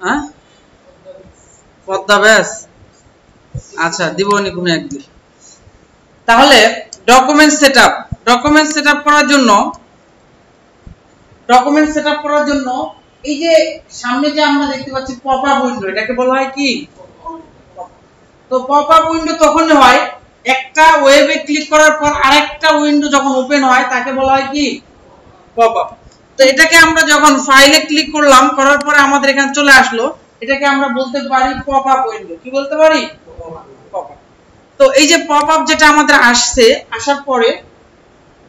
হ্যাঁ? পদ্মা ব্যাস। আচ্ছা দিবনি কোনো একদিন তাহলে ডকুমেন্ট সেটআপ ডকুমেন্ট সেটআপ করার জন্য ডকুমেন্ট সেটআপ করার জন্য এই যে সামনে যে আমরা দেখতে পাচ্ছি পপ আপ উইন্ডো এটাকে বলা হয় কি? তো পপ আপ উইন্ডো তখন হয় একটা ওয়েবে ক্লিক করার পর আরেকটা উইন্ডো যখন ওপেন হয় তাকে বলা হয় কি? পপ আপ তো এটাকে আমরা যখন ফাইলে ক্লিক করলাম, করার পরে আমাদের এখানে চলে আসলো। এটাকে আমরা বলতে পারি পপ আপ উইন্ডো কি বলতে পারি? পপ আপ তো এই যে পপ আপ যেটা আমাদের আসছে, আসার পরে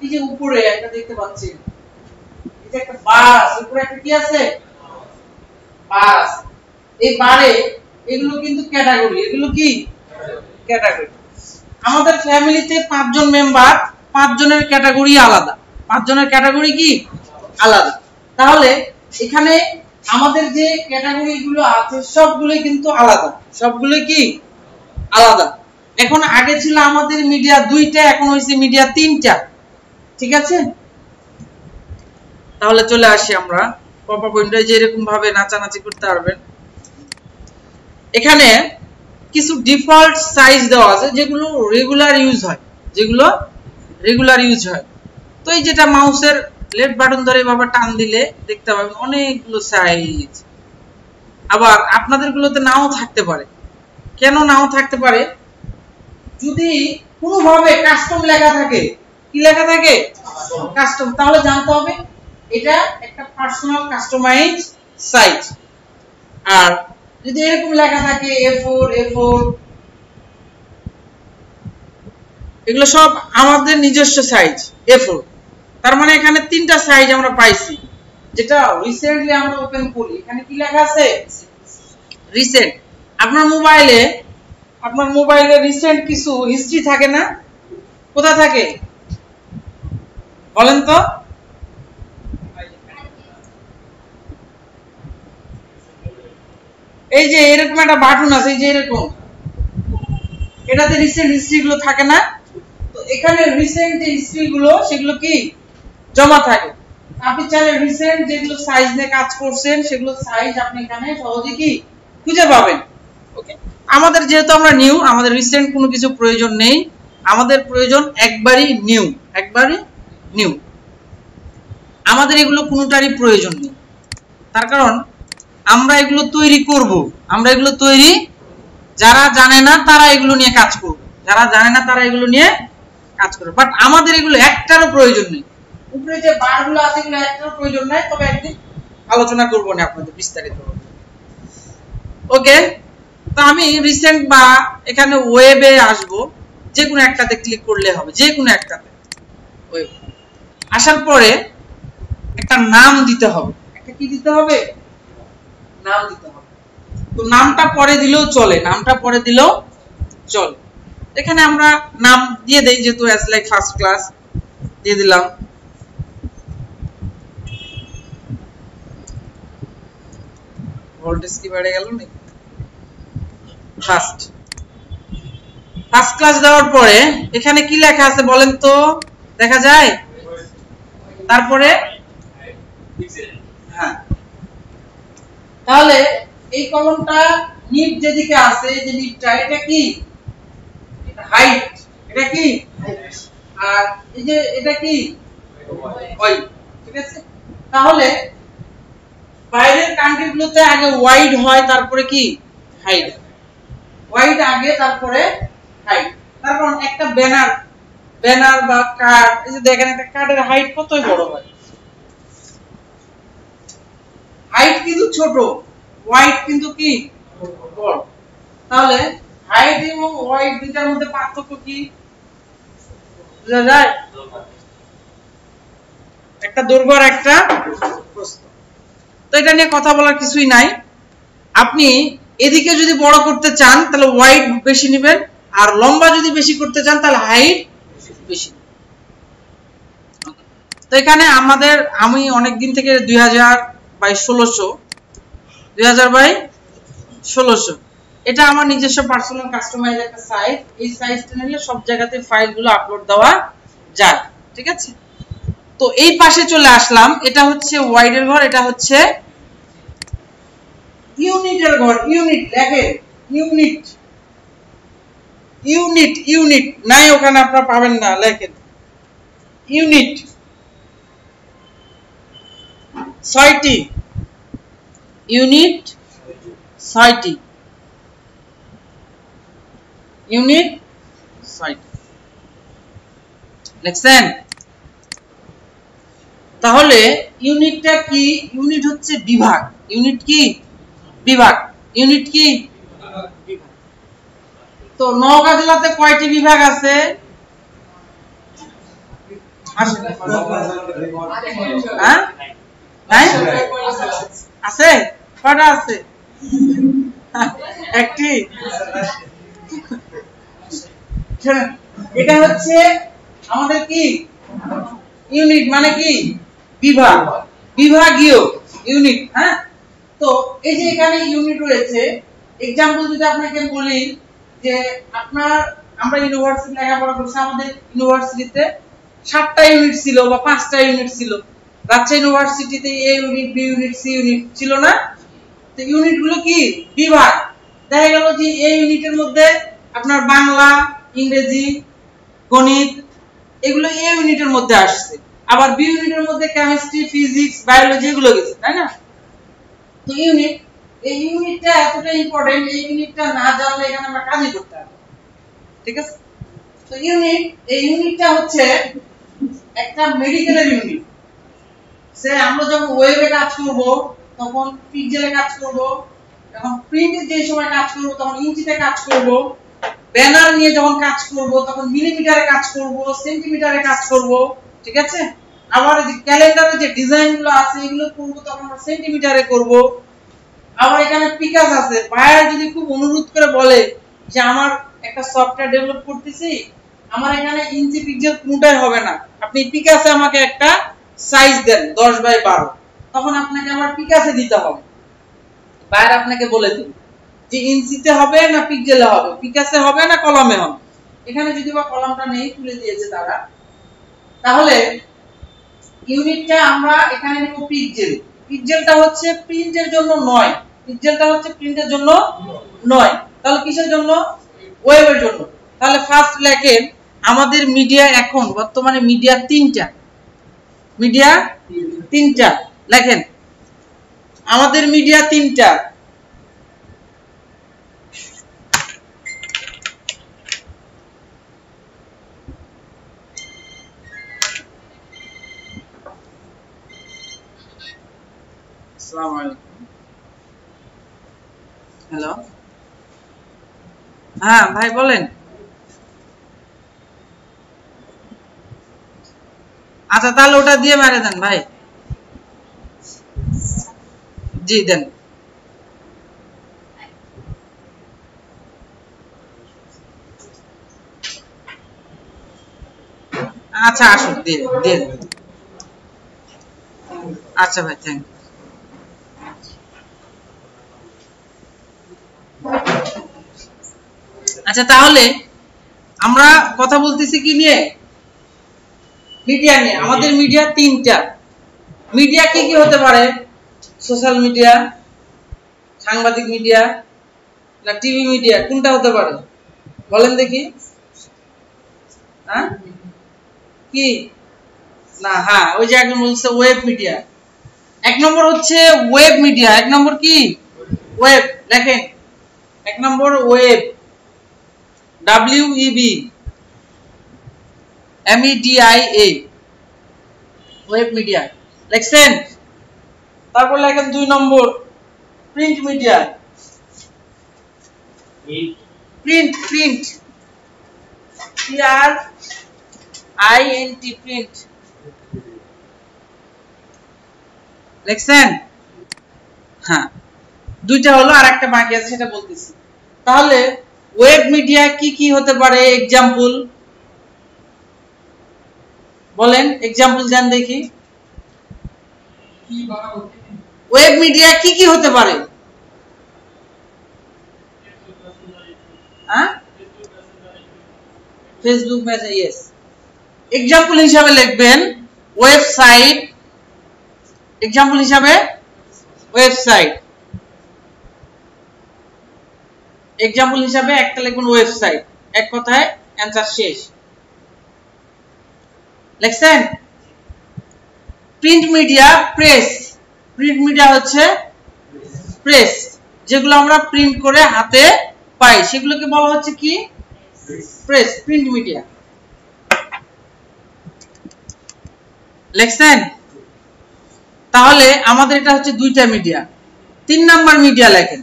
এই যে উপরে একটা দেখতে পাচ্ছি। এই যে একটা উপরে একটা কি আছে? এই বারে এগুলো কিন্তু ক্যাটাগরি এগুলো কি? ক্যাটাগরি আমাদের ফ্যামিলিতে পাঁচজন মেম্বার পাঁচজনের ক্যাটাগরি আলাদা। পাঁচজনের ক্যাটাগরি কি? আলাদা। তাহলে এখানে আমাদের যে ক্যাটাগরি গুলো আছে, সবগুলোই কিন্তু আলাদা। সবগুলো কি? আলাদা। এখন আগে ছিল আমাদের মিডিয়া দুইটা, এখন হয়েছে মিডিয়া তিনটা। ঠিক আছে? তাহলে চলে আসি আমরা। পপ আপ উইন্ডোয় যে এরকম ভাবে নাচানাচি করতে পারবেন। এখানে কিছু ডিফল্ট সাইজ দেওয়া আছে, যেগুলো রেগুলার ইউজ হয়। যেগুলো রেগুলার ইউজ হয়। তো এই যেটা মাউসের লেফট বাটন ধরে এভাবে টান দিলে দেখতে পাবেন অনেকগুলো সাইজ আবার আপনাদের গুলোতে নাও থাকতে পারে। কেন নাও থাকতে পারে? যদি কোনোভাবে কাস্টম লেখা থাকে কি লেখা থাকে? কাস্টম তাহলে জানতে হবে এটা একটা পার্সোনাল কাস্টমাইজ সাইট আর যদি এরকম লেখা থাকে A4 A4 এগুলো সব আমাদের নিজস্ব সাইজ A4 তার মানে এখানে তিনটা সাইজ আমরা পাইছি। যেটা রিসেন্টলি আমরা ওপেন করি। এখানে কি লেখা আছে? রিসেন্ট আপনার মোবাইলে আপনার মোবাইলে রিসেন্ট কিছু হিস্ট্রি থাকে না? কোথা থাকে? বলেন তো। এই যে এরকম একটা বাটন আছে, এই যে এরকম। এটাতে রিসেন্ট হিস্ট্রি গুলো থাকে না? তো এখানে রিসেন্ট যে হিস্ট্রি গুলো, সেগুলো কি? জমা থাকে। আপনি চাইলে রিসেন্ট যেগুলো সাইজ নিয়ে কাজ করছেন, সেগুলো সাইজ আপনি এখানে সহজে কি খুঁজে পাবেন। ওকে আমাদের যেহেতু আমরা নিউ আমাদের রিসেন্ট কোনো কিছু প্রয়োজন নেই। আমাদের প্রয়োজন একবারই নিউ একবারই নিউ আমাদের এগুলো কোনোটারই প্রয়োজন নেই। তার কারণ, আমরা এগুলো তৈরি করব। আমরা এগুলো তৈরি, যারা জানে না তারা এগুলো নিয়ে কাজ করবে। যারা জানে না তারা এগুলো নিয়ে কাজ করবে। বাট আমাদের এগুলো একটারও প্রয়োজন নেই। উপরে যে বারগুলো আছে এগুলো একটারও প্রয়োজন নাই, তবে একদিন আলোচনা করব না আপনাদের বিস্তারিত ওকে তো আমি রিসেন্ট বা এখানে ওয়েবে আসব, যে কোনো একটাতে ক্লিক করলে হবে, যে কোনো একটাতে। ওয়েব আসার পরে একটা নাম দিতে হবে। একটা কি দিতে হবে? নাম দিতে হবে। তো নামটা পরে দিলেও চলে, নামটা পরে দিলেও চলে। এখানে আমরা নাম দিয়ে দেই, যেহেতু অ্যাজ লাইক ফার্স্ট ক্লাস দিয়ে দিলাম। ভোল্টেজ কি বেড়ে গেল নাকি? ফার্স্ট ফার্স্ট ক্লাস দেওয়ার পরে এখানে কি লেখা আছে বলেন তো? দেখা যায়? তারপরে? হ্যাঁ। তাহলে এই কলমটা নিট যেদিকে আছে যে নিটটা, এটা কি? এটা হাইট এটা কি? আর এই যে এটা কি? ঠিক আছে? তাহলে বাইরের কান্ট্রিগুলোতে আগে ওয়াইড হয়, তারপরে কি? হাইট ওয়াইড আগে, তারপরে হাইট তারপর একটা ব্যানার ব্যানার বা কার্ড এই যে দেখেন, একটা কার্ডের হাইট কতই বড় হয়? হাইট কিন্তু ছোট ওয়াইড কিন্তু কি? বড়। তাহলে হাইট এবং ওয়াইড দুটার মধ্যে পার্থক্য কি? বোঝা যায়? একটা আর একটা প্রস্থ। তো এটা নিয়ে কথা বলার কিছুই নাই। আপনি এদিকে যদি বড় করতে চান, তাহলে ওয়াইড বেশি নেবেন, আর লম্বা যদি বেশি করতে চান, তাহলে হাইট বেশি তো এখানে আমাদের, আমি অনেক দিন থেকে দুই হাজার বাই ষোলোশো, দুই হাজার বাই ষোলোশো। এটা আমার নিজস্ব পার্সোনাল কাস্টমাইজ একটা সাইট এই সাইজটা নিলে সব জায়গাতে ফাইলগুলো আপলোড দেওয়া যায়, ঠিক আছে? তো এই পাশে চলে আসলাম। এটা হচ্ছে ওয়াইডের ঘর এটা হচ্ছে ইউনিটের ঘর। ইউনিট লেখেন ইউনিট ইউনিট ইউনিট নাই ওখানে আপনারা পাবেন না লেখেন। ইউনিট ছয়টি। ইউনিট ছয়টি। ইউনিট ছয়টি। লিখছেন তাহলে ইউনিটটা কি? ইউনিট হচ্ছে বিভাগ। ইউনিট কি? বিভাগ। ইউনিট কি? তো নওগাঁ জেলাতে কয়টি বিভাগ আছে? হ্যাঁ? আছে? কয়টা আছে? একটি। এটা হচ্ছে আমাদের কি? ইউনিট মানে কি? বিভাগ বিভাগীয় ইউনিট হ্যাঁ? তো এই যে এখানে ইউনিট রয়েছে এক্সাম্পল যদি আপনাকে বলি যে আপনার, আমরা ইউনিভার্সিটি লেখাপড়া করছি, আমাদের ইউনিভার্সিটিতে সাতটা ইউনিট ছিল বা পাঁচটা ইউনিট ছিল। রাজশাহী ইউনিভার্সিটিতে A unit B unit C unit ছিল না? তো ইউনিটগুলো কি? বিভাগ। দেখা গেল যে এই ইউনিটের মধ্যে আপনার বাংলা, ইংরেজি, গণিত, এগুলো এ ইউনিটের মধ্যে আসছে। আবার বি ইউনিটের মধ্যে কেমিস্ট্রি ফিজিক্স বায়োলজি এগুলো গেছে, তাই না? তো ইউনিট এই ইউনিটটা এতটা ইম্পর্টেন্ট এই ইউনিটটা না জানলে এখানে আমরা কাজই করতে হবে ঠিক আছে? তো ইউনিট এই ইউনিটটা হচ্ছে একটা মেডিকেলের ইউনিট সে আমরা যখন ওয়েবে কাজ করব, তখন পিক্সেলে কাজ করব এখন প্রিন্টে যে সময় কাজ করব, তখন ইঞ্চিতে কাজ করব ব্যানার নিয়ে যখন কাজ করব, তখন মিলিমিটারে কাজ করব সেন্টিমিটারে কাজ করব, ঠিক আছে? আবার যে ক্যালেন্ডারে যে ডিজাইনগুলো আছে, এগুলো করব তখন আমরা সেন্টিমিটারে করব। আবার এখানে পিকাস আছে। বায়ার যদি খুব অনুরোধ করে বলে যে আমার একটা সফটওয়্যার ডেভেলপ করতেছি, আমার এখানে ইঞ্চি পিক্সেল কোনটাই হবে না। আপনি পিকাসে আমাকে একটা সাইজ দেন 10 বাই 12 তখন আপনাকে আমার পিকাসে দিতে হবে। বায়ার আপনাকে বলে দেবে যে ইঞ্চিতে হবে না পিক্সেলে হবে? পিকাসে হবে না কলমে হবে? এখানে যদি বা কলমটা নেই, তুলে দিয়েছে তারা। তাহলে ইউনিটটা আমরা এখানে নেব পিক্সেল পিক্সেলটা হচ্ছে প্রিন্টের জন্য নয়। পিক্সেলটা হচ্ছে প্রিন্টের জন্য নয়। তাহলে কিসের জন্য? ওয়েবের জন্য। তাহলে ফার্স্ট লেখেন, আমাদের মিডিয়া এখন, বর্তমানে মিডিয়া তিনটা। মিডিয়া তিনটা। লেখেন, আমাদের মিডিয়া তিনটা। আসসালামু আলাইকুম। হ্যালো? হ্যাঁ ভাই বলেন। আচ্ছা তাহলে ওটা দিয়ে মেরে দেন, ভাই। জি, দেন। আচ্ছা আসুন, দিয়ে দিয়ে আচ্ছা ভাই থ্যাংক আচ্ছা তাহলে আমরা কথা বলতেছি কি নিয়ে? মিডিয়া নিয়ে। আমাদের মিডিয়া তিনটা। মিডিয়া কি কি হতে পারে? সোশ্যাল মিডিয়া সাংবাদিক মিডিয়া না টিভি মিডিয়া কোনটা হতে পারে? বলেন দেখি। হ্যাঁ? কি? না হ্যাঁ ওই যে একজন বলছে ওয়েব মিডিয়া এক নম্বর হচ্ছে ওয়েব মিডিয়া এক নম্বর কি? ওয়েব দেখেন। এক নম্বর web W E B M E D I A web media লিখছেন তারপর লেখেন দুই নম্বর print media print print P R I N T print লিখছেন হ্যাঁ। দুইটা হলো আর একটা বাকি আছে, সেটা বলতেছি। তাহলে ওয়েব মিডিয়া কি কি হতে পারে? এক্সাম্পল বলেন এক্সাম্পল দেন দেখি। ওয়েব মিডিয়া কি কি হতে পারে? ফেসবুক মেসেজ ইয়েস এক্সাম্পল হিসাবে লিখবেন ওয়েবসাইট এক্সাম্পল হিসাবে ওয়েবসাইট এক্সাম্পল হিসাবে একটা লিখবেন ওয়েবসাইট এক কথায় অ্যান্সার শেষ। লিখছেন print media press print media হচ্ছে প্রেস যেগুলো আমরা প্রিন্ট করে হাতে পাই। সেগুলোকে বলা হচ্ছে কি? প্রেস প্রিন্ট মিডিয়া লেখছেন তাহলে আমাদের এটা হচ্ছে দুইটা মিডিয়া তিন নাম্বার মিডিয়া লেখেন।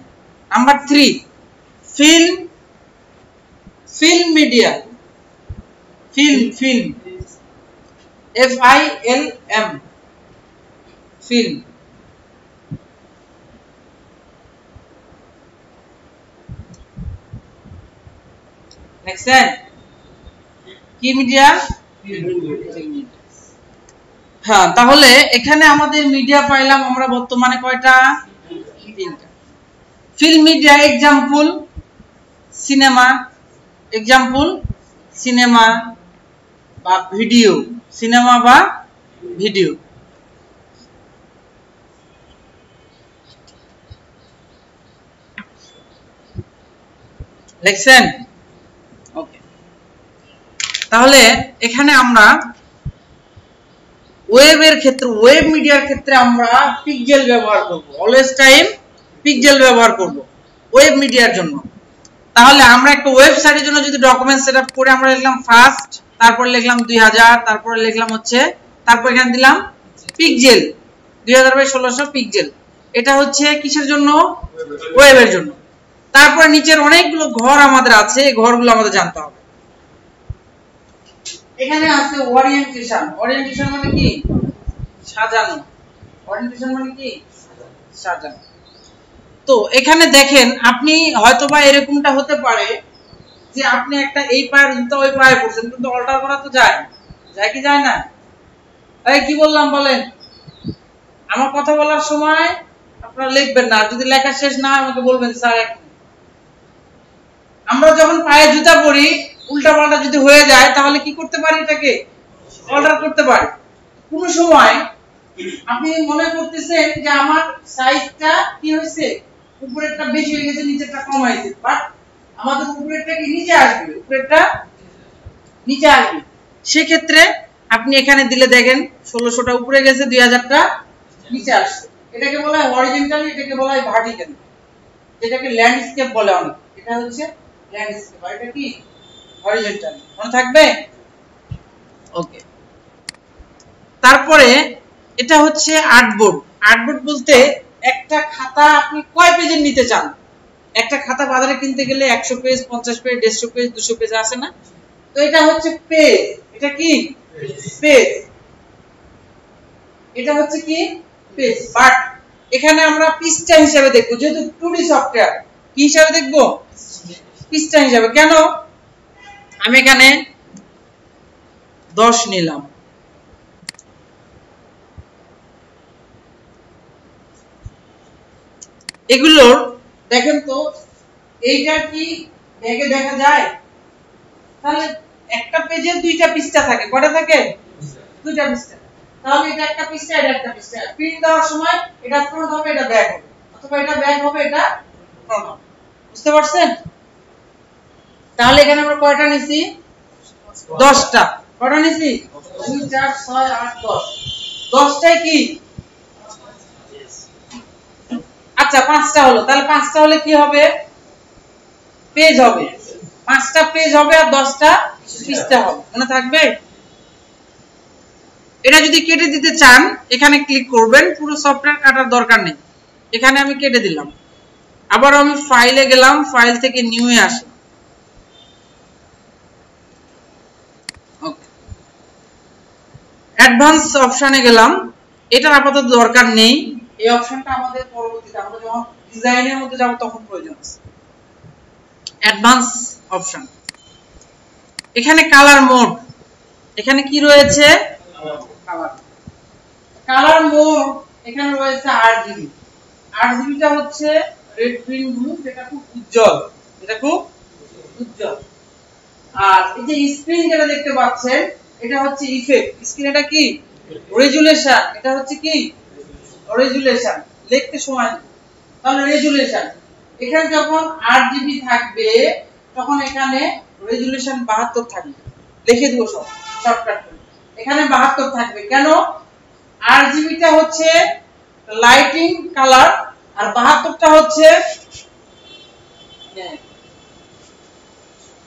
Number three film film media film film F I L M film দেখছেন কি মিডিয়া হ্যাঁ তাহলে এখানে আমাদের মিডিয়া পাইলাম আমরা বর্তমানে কয়টা? তিনটা। Film media example cinema example cinema বা ভিডিও সিনেমা বা ভিডিও লিখছেন ওকে তাহলে এখানে আমরা ওয়েবের ক্ষেত্রে ওয়েব মিডিয়ার ক্ষেত্রে আমরা পিকজেল ব্যবহার করব। অলওয়েজ টাইম পিকজেল ব্যবহার করব। ওয়েব মিডিয়ার জন্য। তাহলে আমরা একটা ওয়েবসাইটের জন্য যদি ডকুমেন্ট সেটআপ করে আমরা লিখলাম ফার্স্ট তারপর লিখলাম 2000 তারপর লিখলাম হচ্ছে, তারপর এখানে দিলাম পিকজেল 2000 বাই 1600 পিকজেল এটা হচ্ছে কিসের জন্য? ওয়েবের জন্য। তারপর নিচের অনেকগুলো ঘর আমাদের আছে, এই ঘরগুলো আমাদের জানতে হবে। এখানে আছে ওরিয়েন্টেশন ওরিয়েন্টেশন মানে কি? সাজানো। ওরিয়েন্টেশন মানে কি? সাজানো। তো এখানে দেখেন, আপনি হয়তোবা এরকমটা হতে পারে যে আপনি একটা এই পায়ের জুতা ওই পায়ে পড়ছেন, কিন্তু অল্টার করা তো যায় যায় কি যায় না? এই কি বললাম বলেন? আমার কথা বলার সময় আপনারা লিখবেন না যদি লেখা শেষ না হয় আমাকে বলবেন, স্যার আমরা যখন পায়ে জুতা পরি, উল্টা পাল্টা যদি হয়ে যায়, তাহলে কি করতে পারি এটাকে? অল্টার করতে পারি। কোন সময় আপনি মনে করতেছেন যে আমার সাইজটা কি হয়েছে? উপরেরটা বেশি হয়ে গেছে, নিচেরটা কম হয়েছে বাট আমাদের উপরেরটা কি? নিচে আসবে। উপরেরটা নিচে আসবে। সেক্ষেত্রে আপনি এখানে দিলে দেখেন, ষোলোশোটা উপরে গেছে, দুই হাজারটা নিচে আসছে। এটাকে বলা হয় হরিজেন্টালি এটাকে বলা হয় ভার্টিক্যালি যেটাকে ল্যান্ডস্কেপ বলে অনেক। এটা হচ্ছে ল্যান্ডস্কেপ আর এটা কি? হরিজন্টালি মনে থাকবে? ওকে তারপরে এটা হচ্ছে আর্টবোর্ড আর্টবোর্ড বলতে একটা খাতা আপনি কয় পেজের নিতে চান? একটা খাতা বাজারে কিনতে গেলে একশো পেজ পঞ্চাশ পেজ দেড়শো পেজ দুশো পেজ আসে না? তো এটা হচ্ছে পেজ এটা কি? পেজ এটা হচ্ছে কি? পেজ বাট এখানে আমরা পৃষ্ঠা হিসাবে দেখব, যেহেতু টুডি সফটওয়্যার। কি হিসাবে দেখব? পৃষ্ঠা হিসাবে। কেন? আমি এখানে দশ নিলাম। এগুলোর দেখেন তো, এইটা কি ব্যাগে দেখা যায়? তাহলে একটা পেজে দুইটা পৃষ্ঠা থাকে, কটা থাকে? দুইটা পৃষ্ঠা। তাহলে এটা একটা পৃষ্ঠা, এটা একটা পৃষ্ঠা। প্রিন্ট দেওয়ার সময় এটা ফ্রন্ট হবে, এটা ব্যাক হবে। অথবা এটা ব্যাক হবে, এটা ফ্রন্ট বুঝতে পারছেন? তাহলে এখানে আমরা কয়টা নিছি? দশটা। কয়টা নিছি? দুই, চার, ছয়, আট, দশ। দশটায় কি? আচ্ছা পাঁচটা হলো। তাহলে পাঁচটা হলে কি হবে? পেজ হবে। পাঁচটা পেজ হবে আর দশটা পৃষ্ঠা হবে। মনে থাকবে? এটা যদি কেটে দিতে চান, এখানে ক্লিক করবেন। পুরো সফটওয়্যার কাটার দরকার নেই। এখানে আমি কেটে দিলাম। আবার আমি ফাইলে গেলাম ফাইল থেকে নিউ এ আসলাম অ্যাডভান্স অপশনে গেলাম। এটার আপাতত দরকার নেই। এই অপশনটা আমাদের ডিজাইনের মধ্যে যাব তখন প্রয়োজন অ্যাডভান্স অপশন এখানে কালার মোড এখানে কি রয়েছে? কালার মোড এখানে রয়েছে আরজিবি আরজিবিটা হচ্ছে রেড গ্রিন ব্লু যেটা খুব উজ্জ্বল। এটা খুব উজ্জ্বল। আর এই যে স্ক্রিন যেটা দেখতে পাচ্ছেন, এটা হচ্ছে ইফেক্ট স্ক্রিন এটা কি? রেজুলেশন এটা হচ্ছে কি? রেজুলেশন লিখতে সময় তাহলে রেজুলেশন এখানে যখন আট জিবি থাকবে, তখন এখানে রেজুলেশন বাহাত্তর থাকবে। লিখে দিব সব শর্টকাট এখানে বাহাত্তর থাকবে। কেন? আট জিবিটা হচ্ছে লাইটিং কালার আর বাহাত্তরটা হচ্ছে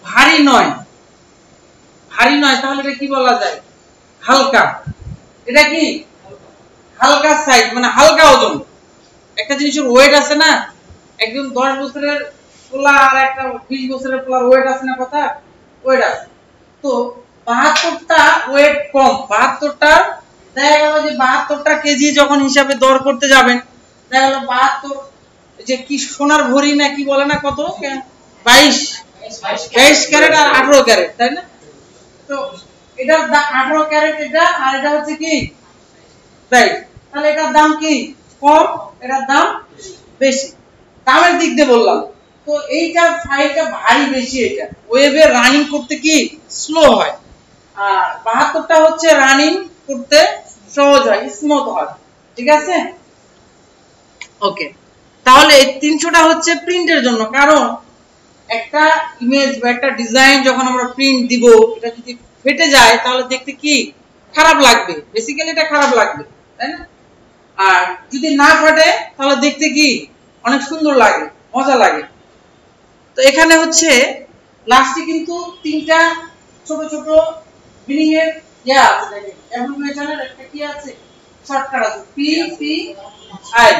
ভারী নয়। ভারী নয়, তাহলে এটা কি বলা যায়? হালকা। এটা কি? হালকা সাইজ মানে হালকা ওজন। একটা জিনিসের ওয়েট আছে না, একজন দশ বছরের পোলা আর একটা বিশ বছরের পোলার ওয়েট আছে না কথা? ওয়েট আছে। তো বাহাত্তরটা ওয়েট কম। বাহাত্তরটা, দেখা গেল যে বাহাত্তরটা কেজি যখন হিসাবে দর করতে যাবেন, দেখা গেল বাহাত্তর, যে কি সোনার ভরি না কি বলে না কত? বাইশ। বাইশ ক্যারেট আর আঠারো ক্যারেট, তাই না? তো এটার আঠারো ক্যারেট এটা, আর এটা হচ্ছে কি? তাই তাহলে এটার দাম কি? কম? এটার দাম বেশি। দামের দিক দিয়ে বললাম। তো এইটা ফাইলটা ভারী বেশি এটা। ওয়েবে রানিং করতে কি স্লো হয়। আর বাহাত্তরটা হচ্ছে রানিং করতে সহজ হয় স্মুথ হয়। ঠিক আছে? ওকে তাহলে তিনশোটা হচ্ছে প্রিন্টের জন্য। কারণ একটা ইমেজ বা একটা ডিজাইন যখন আমরা প্রিন্ট দিব, এটা যদি ফেটে যায়, তাহলে দেখতে কি? খারাপ লাগবে। বেসিক্যালি এটা খারাপ লাগবে, তাই না? আর যদি না ফাটে তাহলে দেখতে কি অনেক সুন্দর লাগে, মজা লাগে। তো এখানে হচ্ছে লাস্টে কিন্তু তিনটা ছোট ছোট মিনিং এর ইয়া আছে, দেখেন। অ্যাপ্লিকেশনের একটা কি আছে? শর্টকাট আছে। পি পি আই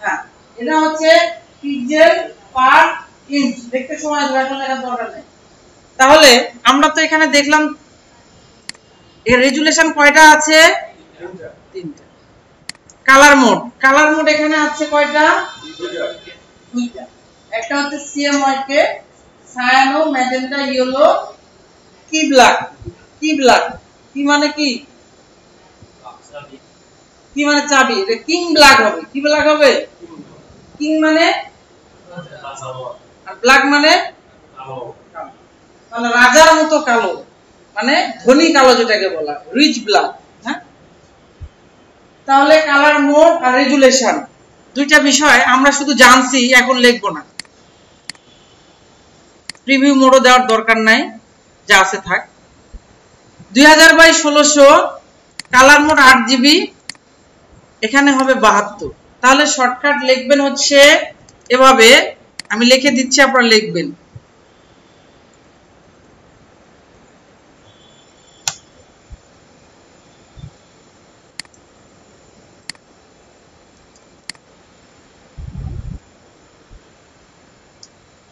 হ্যাঁ এটা হচ্ছে পিক্সেল পার ইঞ্চ দেখতে সময় এখন লেখার দরকার নেই। তাহলে আমরা তো এখানে দেখলাম, এর রেজুলেশন কয়টা আছে? তিনটা। কালার মোড কালার মোড এখানে আছে কয়টা? দুইটা। একটা হচ্ছে সায়ানো ম্যাজেন্টা ইয়েলো কি ব্ল্যাক কি ব্ল্যাক কি মানে কি? কি মানে চাবি। এটা কিং ব্ল্যাক হবে। কি ব্ল্যাক হবে? কিং মানে? আর ব্ল্যাক মানে? মানে রাজার মতো কালো। মানে ধনী কালো যেটাকে বলা রিচ ব্ল্যাক তাহলে কালার মোড আর রেজুলেশন দুইটা বিষয় আমরা শুধু জানছি, এখন লিখব না। প্রিভিউ মোডও দেওয়ার দরকার নাই, যা আছে থাক। দুই হাজার বাই ষোলোশো কালার মোড আট জিবি এখানে হবে বাহাত্তর। তাহলে শর্টকাট লিখবেন হচ্ছে এভাবে, আমি লিখে দিচ্ছি, আপনারা লিখবেন।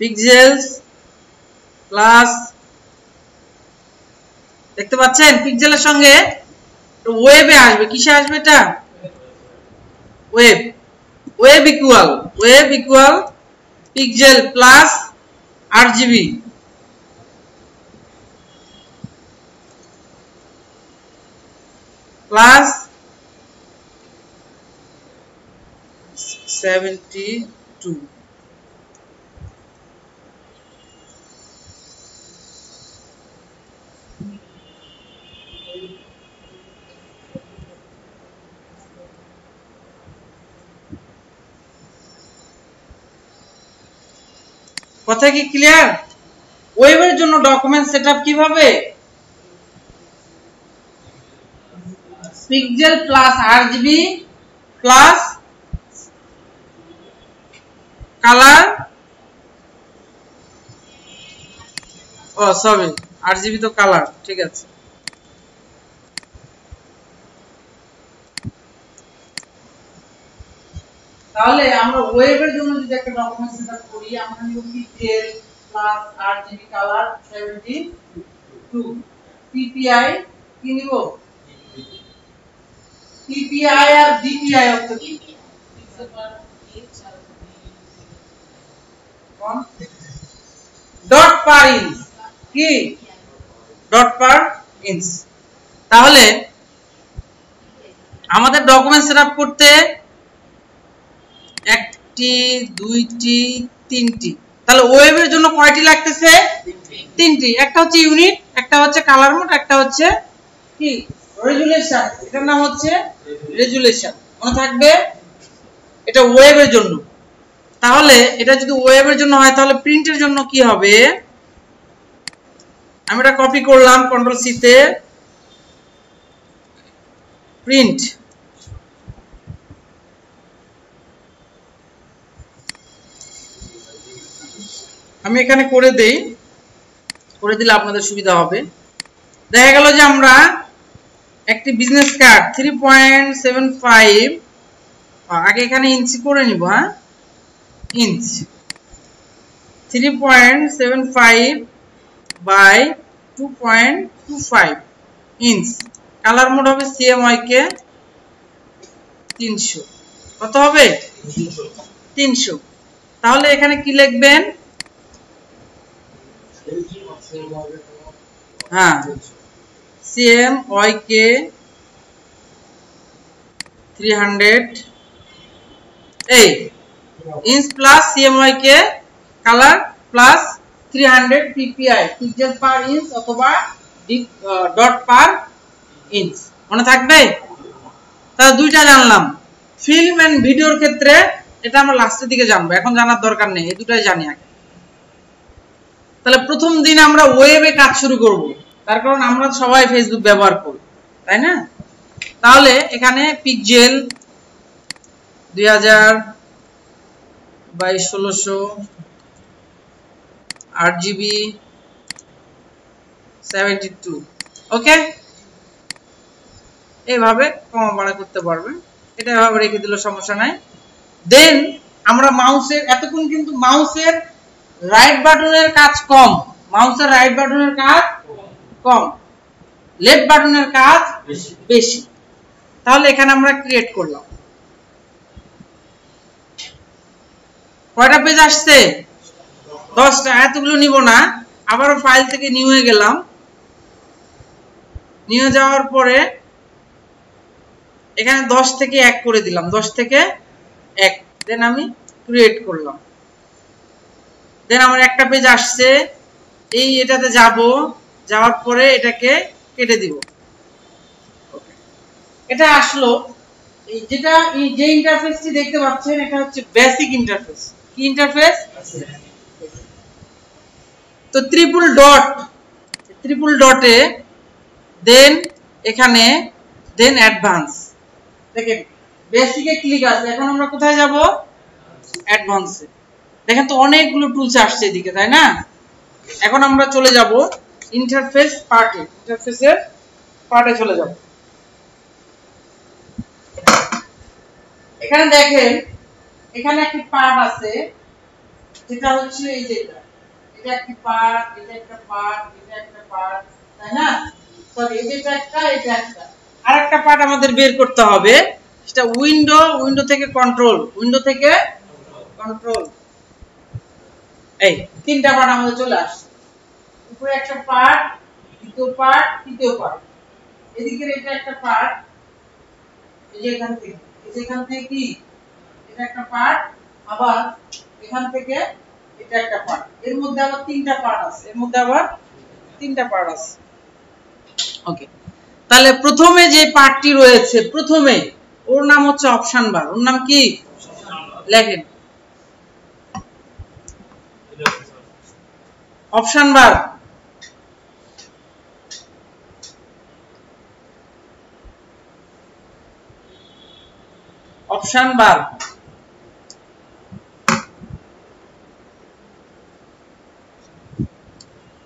পিক্সেলস প্লাস দেখতে পাচ্ছেন পিক্সেলের সঙ্গে ওয়েবে আসবে, কিসে আসবে এটা? Web web equal web equal pixel plus আট জিবি প্লাস সেভেন্টি টু কথা কি ক্লিয়ার ওয়েবের জন্য ডকুমেন্ট সেটআপ কীভাবে? Pixel plus RGB plus colour ও সরি আরজিবি তো কালার ঠিক আছে। তাহলে আমরা ওয়েবের জন্য যদি একটা ডকুমেন্ট সেটআপ করি, আমরা নিব pixel plus RGB colour 72 PPI কি নিব? পিপিআই আর ডিপিআই অর্থ কি? ডট পার ইঞ্চ কি? ডট পার ইঞ্চ তাহলে আমাদের ডকুমেন্ট সেটআপ করতে একটি, দুইটি, তিনটি। তাহলে ওয়েবের জন্য কয়টি লাগতেছে? তিনটি। একটা হচ্ছে ইউনিট একটা হচ্ছে কালার মোড একটা হচ্ছে কি? রেজুলেশন এটার নাম হচ্ছে রেজুলেশন মনে থাকবে? এটা ওয়েবের জন্য। তাহলে এটা যদি ওয়েবের জন্য হয়, তাহলে প্রিন্টের জন্য কি হবে? আমি এটা কপি করলাম কন্ট্রোল সিতে প্রিন্ট আমি এখানে করে দেই। করে দিলে আপনাদের সুবিধা হবে। দেখা গেল যে আমরা একটি business card three point seven five আগে এখানে ইঞ্চি করে নিব হ্যাঁ? Inch three point seven five by two point two five inch colour mode হবে সিএমআই কে তিনশো। কত হবে? তিনশো। তাহলে এখানে কি লিখবেন? হ্যাঁ। CM Y K three hundred এই inch plus CMY K colour plus three hundred PPI pixel per inch অথবা ডট পার ইঞ্চ মনে থাকবে? দুইটা জানলাম। ফিল্ম এন্ড ভিডিওর ক্ষেত্রে এটা আমরা লাস্টের দিকে জানব, এখন জানার দরকার নেই, এই দুটাই জানি আগে। তাহলে প্রথম দিন আমরা ওয়েবে কাজ শুরু করব। তার কারণ আমরা সবাই ফেসবুক ব্যবহার করি, তাই না? তাহলে এখানে পিকজেল দুই হাজার বাইশ, ষোলোশো, আট জিবি সেভেন্টি টু ওকে এইভাবে কমা বাড়া করতে পারবে। এটা এভাবে রেখে দিল, সমস্যা নাই। দেন আমরা মাউসের এতক্ষণ কিন্তু মাউসের রাইট বাটনের কাজ কম মাউসের রাইট বাটনের কাজ কম লেফট বাটনের কাজ বেশি। তাহলে এখানে আমরা ক্রিয়েট করলাম। কয়টা পেজ আসছে? দশটা এতগুলো নিব না। আবারও ফাইল থেকে নিউ হয়ে গেলাম। নিয়ে যাওয়ার পরে এখানে দশ থেকে এক করে দিলাম দশ থেকে এক। দেন আমি ক্রিয়েট করলাম। দেন আমার একটা পেজ আসছে, এই এটাতে যাব, যাওয়ার পরে এটাকে কেটে দিব। এটা আসলো যেটা যে ইন্টারফেসটি দেখতে পাচ্ছেন, এটা হচ্ছে বেসিক ইন্টারফেস কি ইন্টারফেস তো ত্রিপুল ডট ত্রিপুল ডটে দেন এখানে দেন অ্যাডভান্স দেখেন বেসিকে ক্লিক আছে, এখন আমরা কোথায় যাব? অ্যাডভান্সে দেখেন তো অনেকগুলো টুলস আসছে এদিকে, তাই না? এখন আমরা চলে যাব ইন্টারফেস পার্টে ইন্টারফেসের পার্টে চলে যাব। এখানে দেখেন, এখানে একটি পার্ট আছে, যেটা হচ্ছে এই যেটা এটা। একটি পার্ট এটা একটা পার্ট এটা একটা পার্ট তাই না? সরি এই যেটা একটা এটা একটা। আরেকটা পার্ট আমাদের বের করতে হবে, সেটা উইন্ডো উইন্ডো থেকে কন্ট্রোল উইন্ডো থেকে কন্ট্রোল এই তিনটা পার্ট আমাদের চলে আসছে। উপরে একটা পার্ট দ্বিতীয় পার্ট তৃতীয় পার্ট এদিকে এটা একটা পার্ট এই যে এখান থেকে। এই যে এখান থেকে কি? এটা একটা পার্ট আবার এখান থেকে এটা একটা পার্ট এর মধ্যে আবার তিনটা পার্ট আছে। এর মধ্যে আবার তিনটা পার্ট আছে। ওকে তাহলে প্রথমে যে পার্টটি রয়েছে প্রথমে ওর নাম হচ্ছে অপশন বার ওর নাম কি? লেখেন। Option bar. Option bar.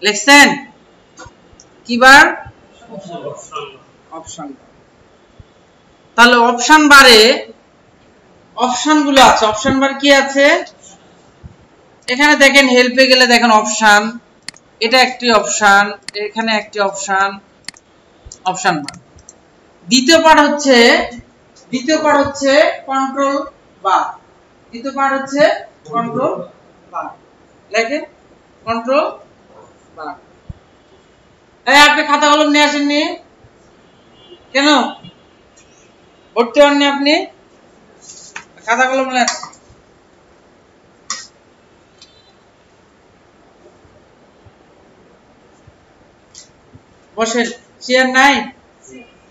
লিখছেন? কি বার? অপশন তাহলে অপশন বারে অপশনগুলো আছে। অপশন বার কি আছে? এখানে দেখেন হেল্পে গেলে দেখেন অপশন এটা একটি অপশন এখানে একটি অপশন অপশন বার দ্বিতীয় পার্ট হচ্ছে, দ্বিতীয় পার্ট হচ্ছে কন্ট্রোল বার দ্বিতীয় পার্ট হচ্ছে কন্ট্রোল বার লেখেন কন্ট্রোল বার এই আপনি খাতা কলম নিয়ে আসেননি? কেন? ভর্তি হননি আপনি? খাতা কলম নেন। বসেন। চেয়ার নাই?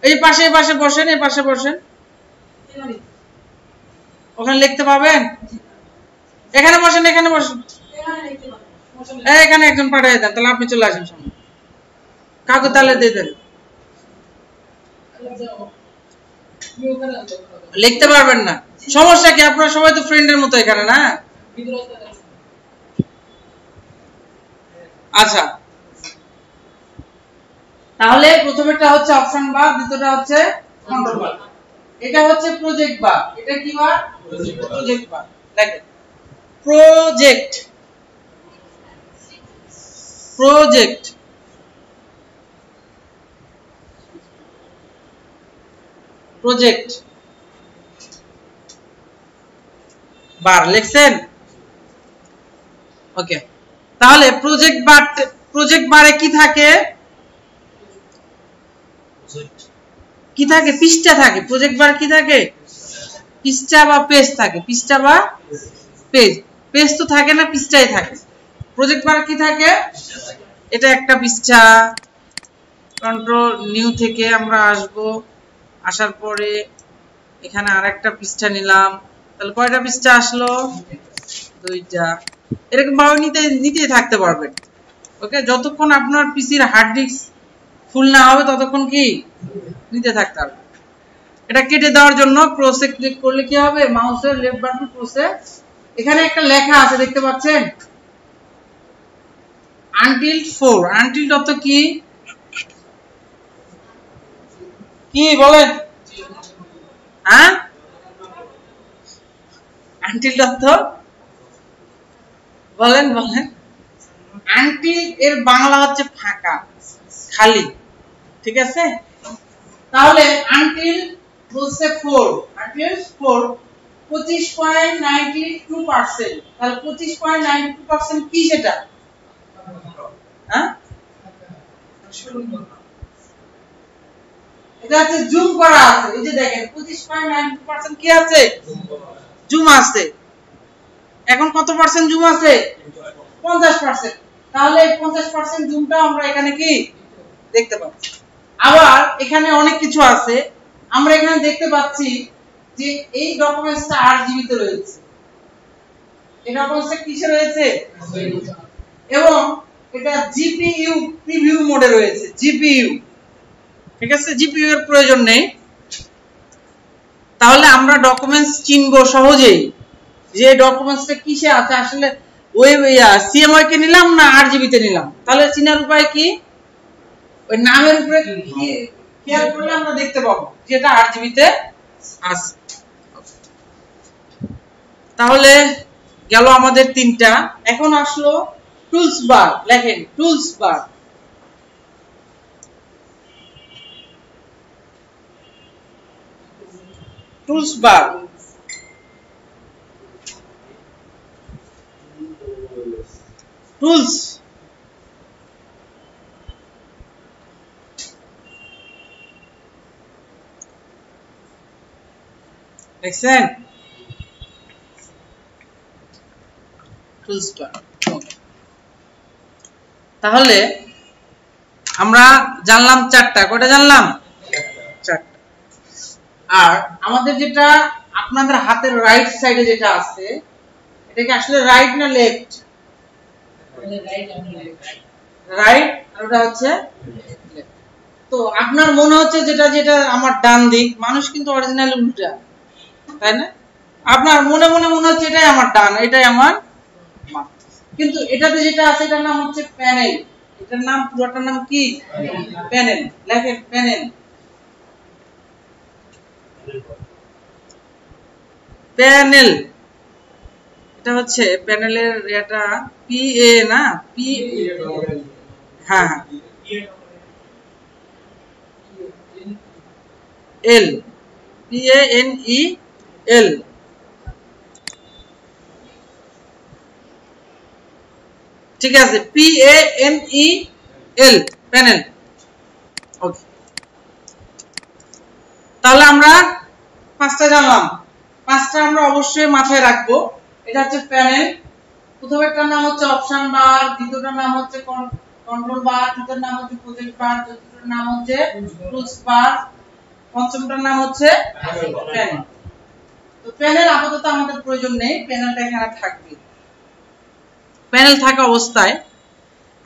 এই পাশে পাশে বসেন, এই পাশে বসেন। ওখানে লিখতে পাবেন এখানে বসেন এখানে বসেন। এখানে একজন পাঠিয়ে দেন, তাহলে আপনি চলে আসেন সামনে। কাগজ তাহলে দিয়ে দেন। লিখতে পারবেন না। সমস্যা কি? আপনারা সবাই তো ফ্রেন্ডের মতো এখানে, না? আচ্ছা। তাহলে প্রথমেরটা হচ্ছে অপশন বার, দ্বিতীয়টা হচ্ছে কন্ট্রোল বার এটা হচ্ছে প্রজেক্ট বার এটা কি বার? প্রজেক্ট বার দেখেন। প্রজেক্ট প্রজেক্ট প্রজেক্ট বার, লিখছেন? ওকে তাহলে প্রজেক্ট বার প্রজেক্ট বারে কি থাকে? কি থাকে? পৃষ্ঠা থাকে। প্রজেক্ট বার কি থাকে? পৃষ্ঠা বা পেজ থাকে। পৃষ্ঠা বা পেজ পেজ তো থাকে না, পৃষ্ঠাই থাকে। প্রজেক্ট বার কি থাকে? এটা একটা পৃষ্ঠা। কন্ট্রোল নিউ থেকে আমরা আসব। আসার পরে এখানে আরেকটা পৃষ্ঠা নিলাম। তাহলে কয়টা পৃষ্ঠা আসলো? দুইটা। এরকম ভাবে নিতে, নিতেই থাকতে পারবেন ওকে যতক্ষণ আপনার পিসির হার্ড ডিস্ক ফুল না হবে, ততক্ষণ কি? নিতে থাকতে হবে। এটা কেটে দেওয়ার জন্য ক্রসে ক্লিক করলে কি হবে? মাউসের লেফট বাটন ক্রসে এখানে একটা লেখা আছে, দেখতে পাচ্ছেন? আনটিল ফোর আনটিল অর্থ কি? কি বলেন? হ্যাঁ? আনটিল অর্থ? বলেন বলেন। আনটিল এর বাংলা হচ্ছে ফাঁকা, খালি। ঠিক আছে? তাহলে আনটিল বলছে ফোর আনটিল ফোর পঁচিশ পয়েন্ট নাইনটি টু পার্সেন্ট তাহলে পঁচিশ পয়েন্ট নাইনটি টু পার্সেন্ট কি সেটা? হ্যাঁ? এটা হচ্ছে জুম করা আছে, এই যে দেখেন, পঁচিশ পয়েন্ট নাইনটি পার্সেন্ট কি আছে? জুম আছে। এখন কত পার্সেন্ট জুম আছে? পঞ্চাশ পার্সেন্ট তাহলে পঞ্চাশ পার্সেন্ট জুমটা আমরা এখানে কি? দেখতে পাচ্ছি। আবার এখানে অনেক কিছু আছে। আমরা এখানে দেখতে পাচ্ছি যে এই ডকুমেন্টসটা আট জিবিতে রয়েছে। এই ডকুমেন্টসটা কিসে রয়েছে? এবং এটা জিপিইউ প্রিভিউ মোডে রয়েছে জিপিইউ ঠিক আছে? জিপিইউ এর প্রয়োজন নেই। তাহলে আমরা ডকুমেন্টস চিনবো সহজেই। যে ডকুমেন্টসটা কিসে আছে? আসলে ওই সিএমওয়াই কে নিলাম না আর জিবিতে নিলাম? তাহলে চিনার উপায় কি? ওই নামের উপরে খেয়াল করলে আমরা দেখতে পাবো যে এটা আর জিবিতে আছে। তাহলে গেল আমাদের তিনটা। এখন আসলো টুলস বার লেখেন tools bar tools bar tools. দেখছেন তাহলে আমরা জানলাম চারটা। কয়টা জানলাম? আর আমাদের যেটা আপনাদের হাতের রাইট সাইডে যেটা আছে, এটা কি আসলে রাইট না লেফট রাইট আর ওটা হচ্ছে তো আপনার মনে হচ্ছে যেটা যেটা আমার ডান দিক, মানুষ কিন্তু অরিজিনাল উল্টা। তাই না? আপনার মনে মনে মনে হচ্ছে এটাই আমার ডান এটাই আমার কিন্তু এটাতে যেটা আছে, এটার নাম হচ্ছে প্যানেল। এটার নাম, পুরোটার নাম কি? প্যানেল লেখেন প্যানেল। প্যানেল। এটা হচ্ছে প্যানেলের এটা পি এ না? পি হ্যাঁ হ্যাঁ। L. P A N E L. ঠিক আছে P A N E L panel. Okay তাহলে আমরা পাঁচটা জানলাম। পাঁচটা আমরা অবশ্যই মাথায় রাখব। এটা হচ্ছে প্যানেল। প্রথমেরটার নাম হচ্ছে অপশন বার দ্বিতীয়টার নাম হচ্ছে কন্ট্রোল বার তৃতীয়টার নাম হচ্ছে প্রজেক্ট বার চতুর্থটার নাম হচ্ছে টুলস বার পঞ্চমটার নাম হচ্ছে প্যানেল। তো প্যানেল আপাতত আমাদের প্রয়োজন নেই, প্যানেলটা এখানে থাকবে। প্যানেল থাকা অবস্থায়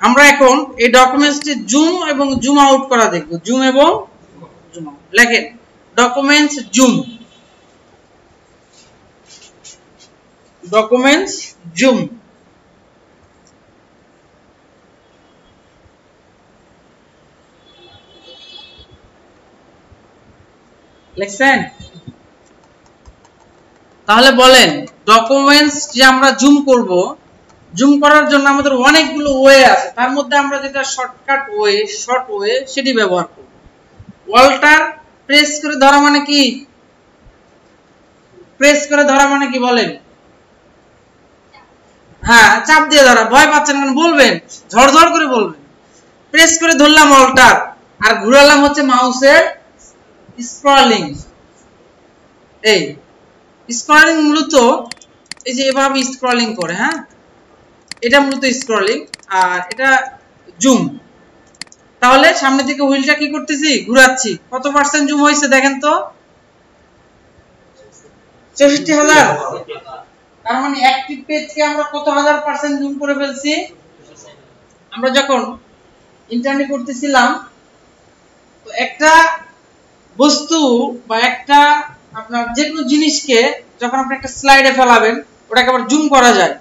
আমরা এখন এই ডকুমেন্টসটি জুম এবং জুম আউট করা দেখব। জুম এবং জুম আউট। লেখেন, ডকুমেন্টস জুম। Documents zoom. লিখছেন? তাহলে বলেন ডকুমেন্টস যে আমরা জুম করব জুম করার জন্য আমাদের অনেকগুলো ওয়ে আছে। তার মধ্যে আমরা যেটা শর্টকাট ওয়ে শর্ট ওয়ে সেটি ব্যবহার করব। ওয়ালটার প্রেস করে ধরা মানে কি? প্রেস করে ধরা মানে কি বলেন? হ্যাঁ চাপ দিয়ে ধরা। ভয় পাচ্ছেন কেন? বলবেন। ঝড়ঝড় করে বলবেন। প্রেস করে ধরলাম অল্টার আর ঘুরালাম হচ্ছে মাউসের স্ক্রলিং এই। স্ক্রলিং মূলত এই যে এভাবে স্ক্রলিং করে হ্যাঁ? এটা মূলত স্ক্রলিং আর এটা জুম তাহলে সামনে থেকে হুইলটা কি করতেছি? ঘুরাচ্ছি। কত পার্সেন্ট জুম হয়েছে দেখেন তো? চৌষট্টি হাজার। তার মানে অ্যাক্টিভ পেজকে আমরা কত হাজার পার্সেন্ট জুম করে ফেলছি? আমরা যখন ইন্টারনেট করতেছিলাম, তো একটা বস্তু বা একটা আপনার যে কোনো জিনিসকে যখন আপনি একটা স্লাইডে ফেলাবেন, ওটাকে আবার জুম করা যায়।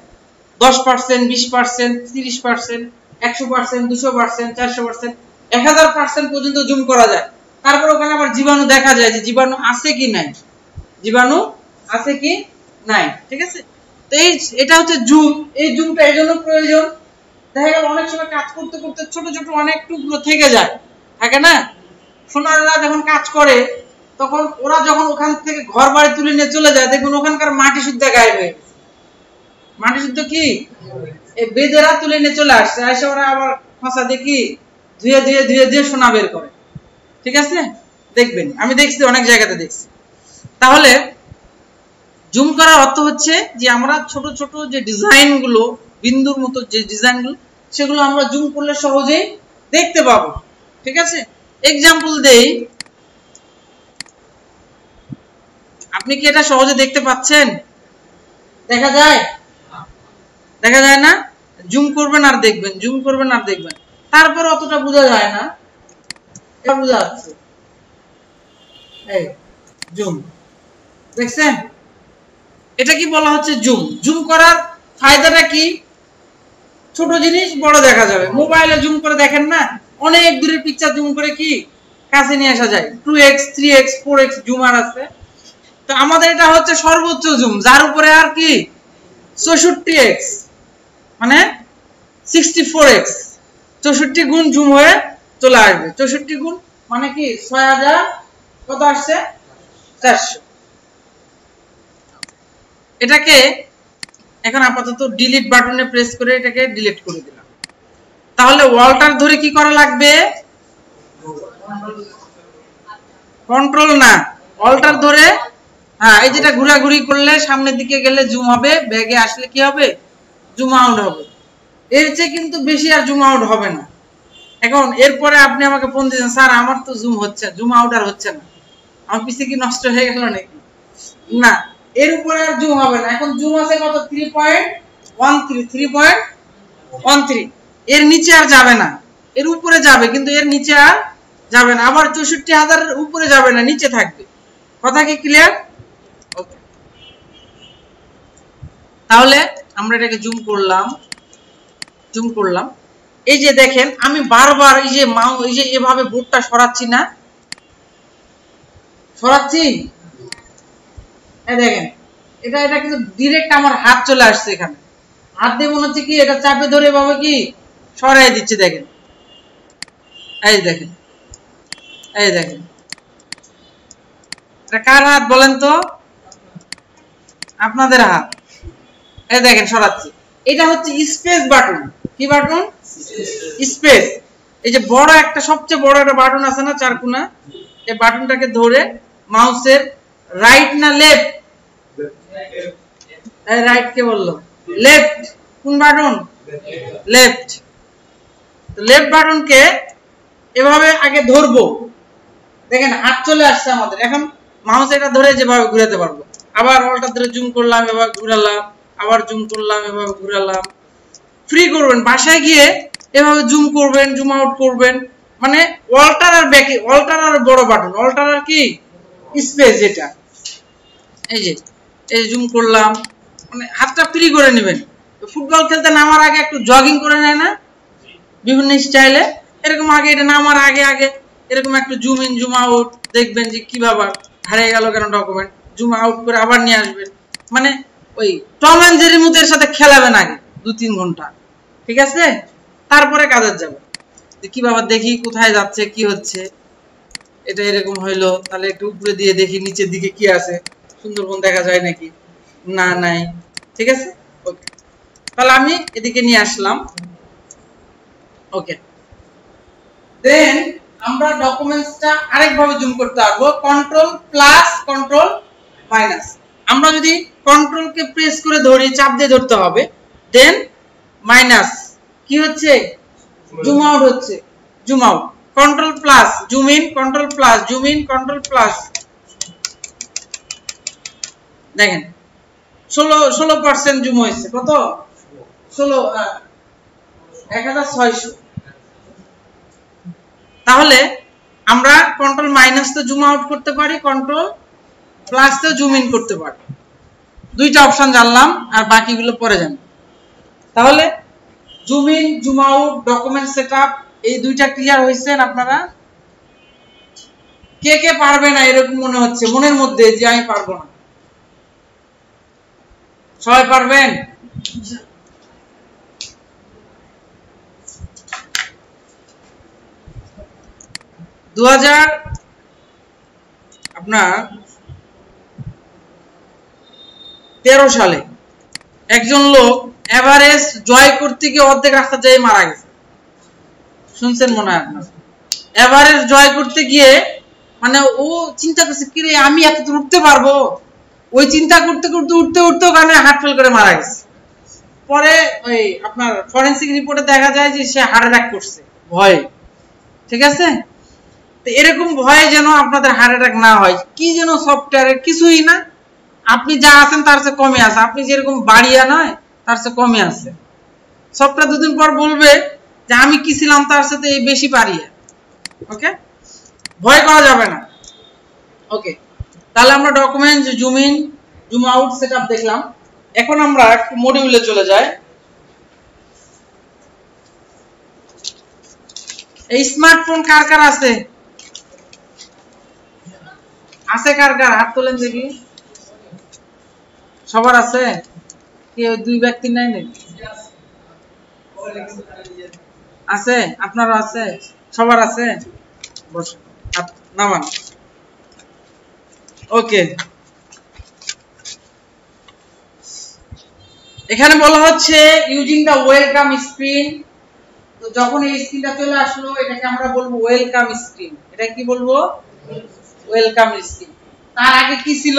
দশ পার্সেন্ট বিশ পার্সেন্ট তিরিশ পার্সেন্ট একশো পার্সেন্ট দুশো পার্সেন্ট চারশো পার্সেন্ট এক হাজার পার্সেন্ট পর্যন্ত জুম করা যায়। তারপর ওখানে আবার জীবাণু দেখা যায় যে জীবাণু আছে কি নাই। জীবাণু আছে কি নাই, ঠিক আছে? তো এই এটা হচ্ছে জুম এই জুমটা এই জন্য প্রয়োজন। দেখা গেল অনেক সময় কাজ করতে করতে ছোট ছোট অনেক টুকরো থেকে যায়। থাকে না? সোনাররা যখন কাজ করে। তখন ওরা যখন ওখান থেকে ঘর বাড়ি তুলে নিয়ে চলে যায় দেখুন ওখানকার মাটি শুদ্ধ গায়েব হয়ে মাটি শুদ্ধ কি? বেদেরা তুলে নিয়ে চলে আসছে। এসে ওরা আবার ফাঁসা দেখি ধুয়ে ধুয়ে ধুয়ে ধুয়ে সোনা বের করে। ঠিক আছে? দেখবেন। আমি দেখছি, অনেক জায়গাতে দেখছি। তাহলে জুম করার অর্থ হচ্ছে যে আমরা ছোট ছোট যে ডিজাইনগুলো বিন্দুর মতো যে ডিজাইনগুলো সেগুলো আমরা জুম করলে সহজেই দেখতে পাবো। ঠিক আছে? এক্সাম্পল দেই। আপনি কি এটা সহজে দেখতে পাচ্ছেন? দেখা যায়? দেখা যায় না? জুম করবেন আর দেখবেন, জুম করবেন আর দেখবেন। তারপর অতটা বোঝা যায় না। এটা বোঝা যাচ্ছে। এই, জুম। দেখছেন? এটা কি বলা হচ্ছে জুম? জুম করার ফায়দাটা কি? ছোট জিনিস, বড় দেখা যাবে। মোবাইলে জুম করে দেখেন না? অনেক দূরের পিকচার জুম করে কি? কাছে নিয়ে আসা যায়। Two X three X four X zoomer আছে। তো আমাদের এটা হচ্ছে সর্বোচ্চ জুম যার উপরে আর কি? চৌষট্টি এক্স মানে সিক্সটি ফোর এক্স চৌষট্টি গুণ জুম হয়ে চলে আসবে। চৌষট্টি গুণ মানে কি? ছয় হাজার কত আসছে? চারশো। এটাকে এখন আপাতত ডিলিট বাটনে প্রেস করে এটাকে ডিলিট করে দিলাম। তাহলে ওয়ালটার ধরে কি করা লাগবে? কন্ট্রোল না। অল্টার ধরে হ্যাঁ এই যেটা ঘোরাঘুরি করলে সামনের দিকে গেলে জুম হবে, ব্যাগে আসলে কি হবে? জুম আউট হবে। এর চেয়ে কিন্তু বেশি আর জুম আউট হবে না। এখন, এরপরে আপনি আমাকে ফোন দিয়েছেন, স্যার, আমার তো জুম হচ্ছে জুম আউট আর হচ্ছে না। আমার পিছিয়ে কি নষ্ট হয়ে গেল নাকি? না, এর উপরে আর জুম হবে না। এখন জুম আছে কত? Three point one three three point one three এর নিচে আর যাবে না। এর উপরে যাবে, কিন্তু এর নিচে আর যাবে না। আবার চৌষট্টি হাজারের উপরে যাবে না, নিচে থাকবে। কথা কি ক্লিয়ার ওকে তাহলে আমরা এটাকে জুম করলাম জুম করলাম। এই যে দেখেন, আমি বারবার এই যে মাউ, এই যে এভাবে বোর্ডটা সরাচ্ছি না। সরাচ্ছি? এই দেখেন, এটা এটা কিন্তু ডিরেক্ট আমার হাত চলে আসছে এখানে। হাত দিয়ে মনে হচ্ছে কি, এটা চাপে ধরে এভাবে কি সরাই দিচ্ছে, দেখেন। এই দেখেন এই দেখেন। এটা কার হাত বলেন তো? আপনাদের হাত। এই দেখেন, সরাচ্ছি। এটা হচ্ছে স্পেস বাটন। কি বাটন? স্পেস। এই যে বড় একটা, সবচেয়ে বড় একটা বাটন আছে না, চারকোনা? এই বাটনটাকে ধরে মাউসের রাইট না লেফট রাইট কে বলল? লেফট কোন বাটন? লেফট লেফট বাটনকে এভাবে আগে ধরবো। দেখেন, হাত চলে আসছে আমাদের। এখন মাউস এটা ধরে যেভাবে ঘুরাতে পারব। আবার অলটা ধরে জুম করলাম এবার ঘুরালাম। আবার জুম করলাম এবার ঘুরালাম ফ্রি করবেন, বাসায় গিয়ে এভাবে জুম করবেন, জুম আউট করবেন। মানে অল্টার আর ব্যাকে অল্টার আর বড় বাটন অল্টার আর কি? স্পেস যেটা। এই যে, এই জুম করলাম। মানে হাতটা ফ্রি করে নেবেন। ফুটবল খেলতে নামার আগে একটু জগিং করে নেয় না? বিভিন্ন স্টাইলে এরকম আগে, এটা নামার আগে আগে। এরকম একটু জুম ইন জুম আউট দেখবেন যে কীভাবে হারিয়ে গেল কেন ডকুমেন্ট জুম আউট করে আবার নিয়ে আসবেন। মানে ওই টম অ্যান্ড জেরির মতো সাথে খেলাবেন আগে দু তিন ঘণ্টা। ঠিক আছে? তারপরে কাজের যাবে। যে কীভাবে দেখি, কোথায় যাচ্ছে, কি হচ্ছে। এটা এরকম হইল। তাহলে একটু উপরে দিয়ে দেখি, নিচের দিকে কি আছে। সুন্দরবন দেখা যায় নাকি? না, নাই। ঠিক আছে? ওকে তাহলে আমি এদিকে নিয়ে আসলাম। ওকে দেন আমরা ডকুমেন্টসটা আরেকভাবে জুম করতে পারব। কন্ট্রোল প্লাস কন্ট্রোল মাইনাস আমরা যদি কন্ট্রোল কে প্রেস করে ধরি, চাপ দিয়ে ধরতে হবে। দেন মাইনাস কি হচ্ছে? জুম আউট হচ্ছে। Zoom out control plus zoom in control plus zoom in control plus দেখেন, ষোলো ষোলো পার্সেন্ট জুম হয়েছে। কত? ষোলো এক হাজার ছয়শো। তাহলে আমরা কন্ট্রোল মাইনাস তো জুম আউট করতে পারি কন্ট্রোল প্লাস তো জুম ইন করতে পারি। দুইটা অপশন জানলাম আর বাকিগুলো পরে জানব। তাহলে zoom in zoom out document setup এই দুইটা ক্লিয়ার হয়েছেন আপনারা? কে কে পারবে না এরকম মনে হচ্ছে, মনের মধ্যে যে আমি পারব না। সবাই পারবেন? দু আপনার তেরো সালে। একজন লোক এভারেস্ট জয় করতে গিয়ে অর্ধেক রাস্তা যেয়ে মারা গেছে। শুনছেন মনে হয় এভারেস্ট জয় করতে গিয়ে মানে ও চিন্তা করছে, কিরে, আমি এত দূর উঠতে পারব? ওই চিন্তা করতে করতে উঠতে উঠতে ওখানে হার্ট ফেল করে মারা গেছে। পরে ওই আপনার ফরেন্সিক রিপোর্টে দেখা যায় যে সে হার্ট অ্যাটাক করছে, ভয়ে। ঠিক আছে? তো এরকম ভয়ে যেন আপনাদের হার্ট অ্যাটাক না হয়। কি যেন সফটওয়্যারের কিছুই না আপনি যা আছেন তার চেয়ে কমে আছে। আপনি যেরকম বাড়িয়া নয়, তার চেয়ে কমে আছে। সবটা দুদিন পর বলবে যে আমি কি ছিলাম তার সাথে এই বেশি পারিয়া ওকে? ভয় করা যাবে না। ওকে। তাহলে আমরা document zoom in zoom out setup দেখলাম। এখন আমরা একটু মডিউলে চলে যাই। এই স্মার্টফোন কার কার আছে? আছে কার কার? হাত তোলেন দেখি। সবার আছে? কি, দুই ব্যক্তি নাই নাকি? আছে? আপনারও আছে? সবার আছে? নামান। ওকে। এখানে বলা হচ্ছে ইউজিং দা ওয়েলকাম স্ক্রিন তো যখন এই স্ক্রিনটা চলে আসলো, এটাকে আমরা বলব ওয়েলকাম স্ক্রিন এটা কি বলব? ওয়েলকাম স্ক্রিন তার আগে কি ছিল?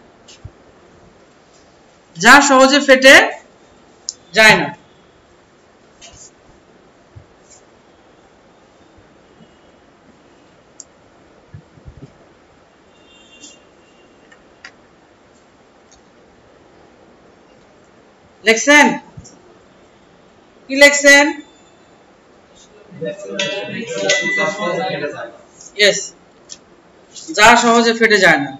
যা সহজে ফেটে যায় না। লেখছেন? কি লেখছেন? যা সহজে ফেটে যায় না।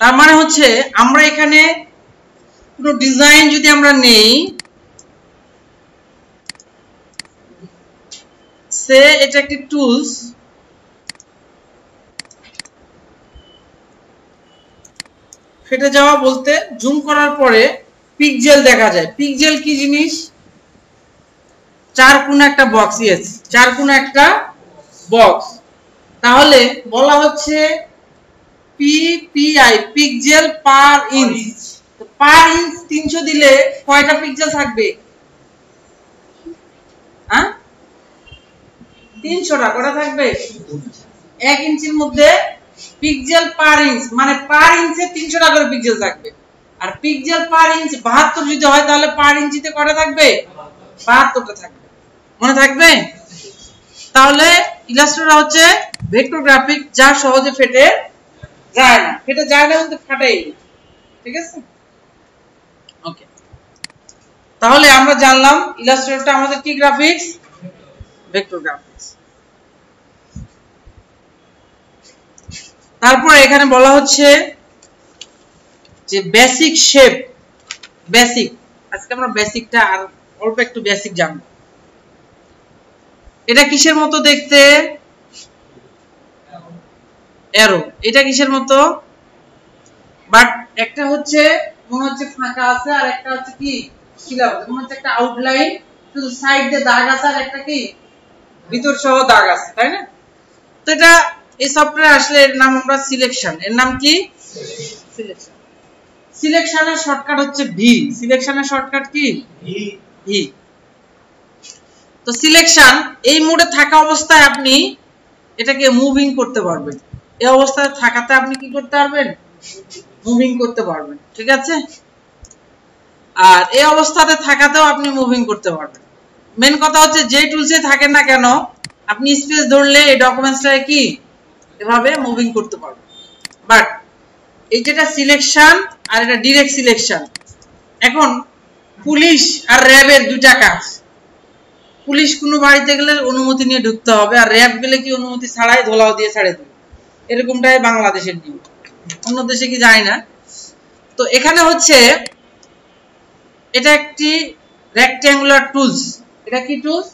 তার মানে হচ্ছে আমরা এখানে কোনো ডিজাইন যদি আমরা নেই, সে এটা একটি টুলস ফেটে যাওয়া বলতে জুম করার পরে পিকজেল দেখা যায়। পিকজেল কি জিনিস? চার কোন একটা বক্স ইয়েস চার কোন একটা বক্স তাহলে বলা হচ্ছে PPI pixel per inch per inch তিনশো দিলে কয়টা পিক্সেল থাকবে? তিনশোটা, কটা থাকবে? এক ইঞ্চির মধ্যে পার ইঞ্চ মানে পার ইঞ্চে থাকবে। আর পার ইঞ্চ বাহাত্তর যদি হয় তাহলে পার ইঞ্চিতে কটা থাকবে? বাহাত্তরটা থাকবে। মনে থাকবে? তাহলে ইলাস্ট্রেটর হচ্ছে ভেক্টর গ্রাফিক যা সহজে ফেটে যায় না। ফেটে যায় না কিন্তু ফাটাই ঠিক আছে? তাহলে আমরা জানলাম ইলাস্ট্রেটরটা আমাদের কি গ্রাফিক্স ভেক্টর গ্রাফিক্স তারপর এখানে বলা হচ্ছে যে বেসিক শেপ বেসিক আজকে আমরা বেসিকটা আর অল্প একটু বেসিক জানব। এটা কিসের মতো দেখতে? এরো এটা কিসের মতো? বাট একটা হচ্ছে, মনে হচ্ছে ফাঁকা আছে, আর একটা হচ্ছে কি? সিলাবাস মনে হচ্ছে একটা আউটলাইন শুধু সাইড দিয়ে দাগ আছে আর একটা কি? ভিতর সহ দাগ আছে তাই না? তো এটা এই সফটওয়্যার আসলে এর নাম আমরা সিলেকশন এর নাম কি? সিলেকশন সিলেকশনের শর্টকাট হচ্ছে ভি সিলেকশনের শর্টকাট কি? ভি তো সিলেকশন এই মোডে থাকা অবস্থায় আপনি এটাকে মুভিং করতে পারবেন। এই অবস্থায় থাকাতে আপনি কি করতে পারবেন? মুভিং করতে পারবেন। ঠিক আছে? আর এই অবস্থাতে থাকাতেও আপনি মুভিং করতে পারবেন। মেন কথা হচ্ছে যে টুলসে থাকেন না কেন, আপনি স্পেস ধরলে এই ডকুমেন্টসটাকে কি? এভাবে মুভিং করতে পারবেন। বাট এই যেটা সিলেকশন আর এটা ডিরেক্ট সিলেকশন এখন পুলিশ আর র্যাবের দুইটা কাজ। পুলিশ কোনো বাড়িতে গেলে অনুমতি নিয়ে ঢুকতে হবে, আর র্যাব গেলে কি অনুমতি ছাড়াই ধোলাও দিয়ে ছাড়ে দেবে। এরকমটাই বাংলাদেশের নিয়ম। অন্য দেশে কি যায় না। তো এখানে হচ্ছে এটা একটি রেক্ট্যাঙ্গুলার টুলস এটা কি টুলস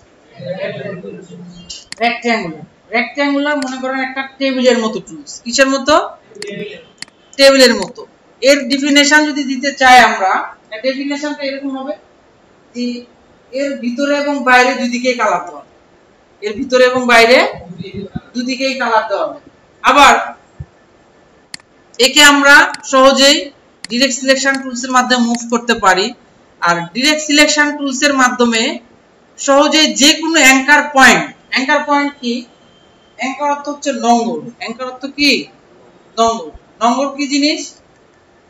রেক্ট্যাঙ্গুলার রেক্ট্যাঙ্গুলার মনে করেন একটা টেবিলের মতো টুলস কিসের মতো? টেবিলের মতো। এর ডেফিনেশন যদি দিতে চাই আমরা ডেফিনেশনটা এরকম হবে যে এর ভিতরে এবং বাইরে দুই দিকেই কালার দেওয়া এর ভিতরে এবং বাইরে দুদিকেই কালার দেওয়া হবে। আবার একে আমরা সহজেই ডিরেক্ট সিলেকশন টুলসের মাধ্যমে মুভ করতে পারি। আর ডিরেক্ট সিলেকশন টুলস এর মাধ্যমে সহজে যে কোনো অ্যাঙ্কার পয়েন্ট অ্যাঙ্কার পয়েন্ট কি? অ্যাঙ্কার অর্থ হচ্ছে নঙ্গর অ্যাঙ্কার অর্থ কি? নঙ্গর নঙ্গর কি জিনিস?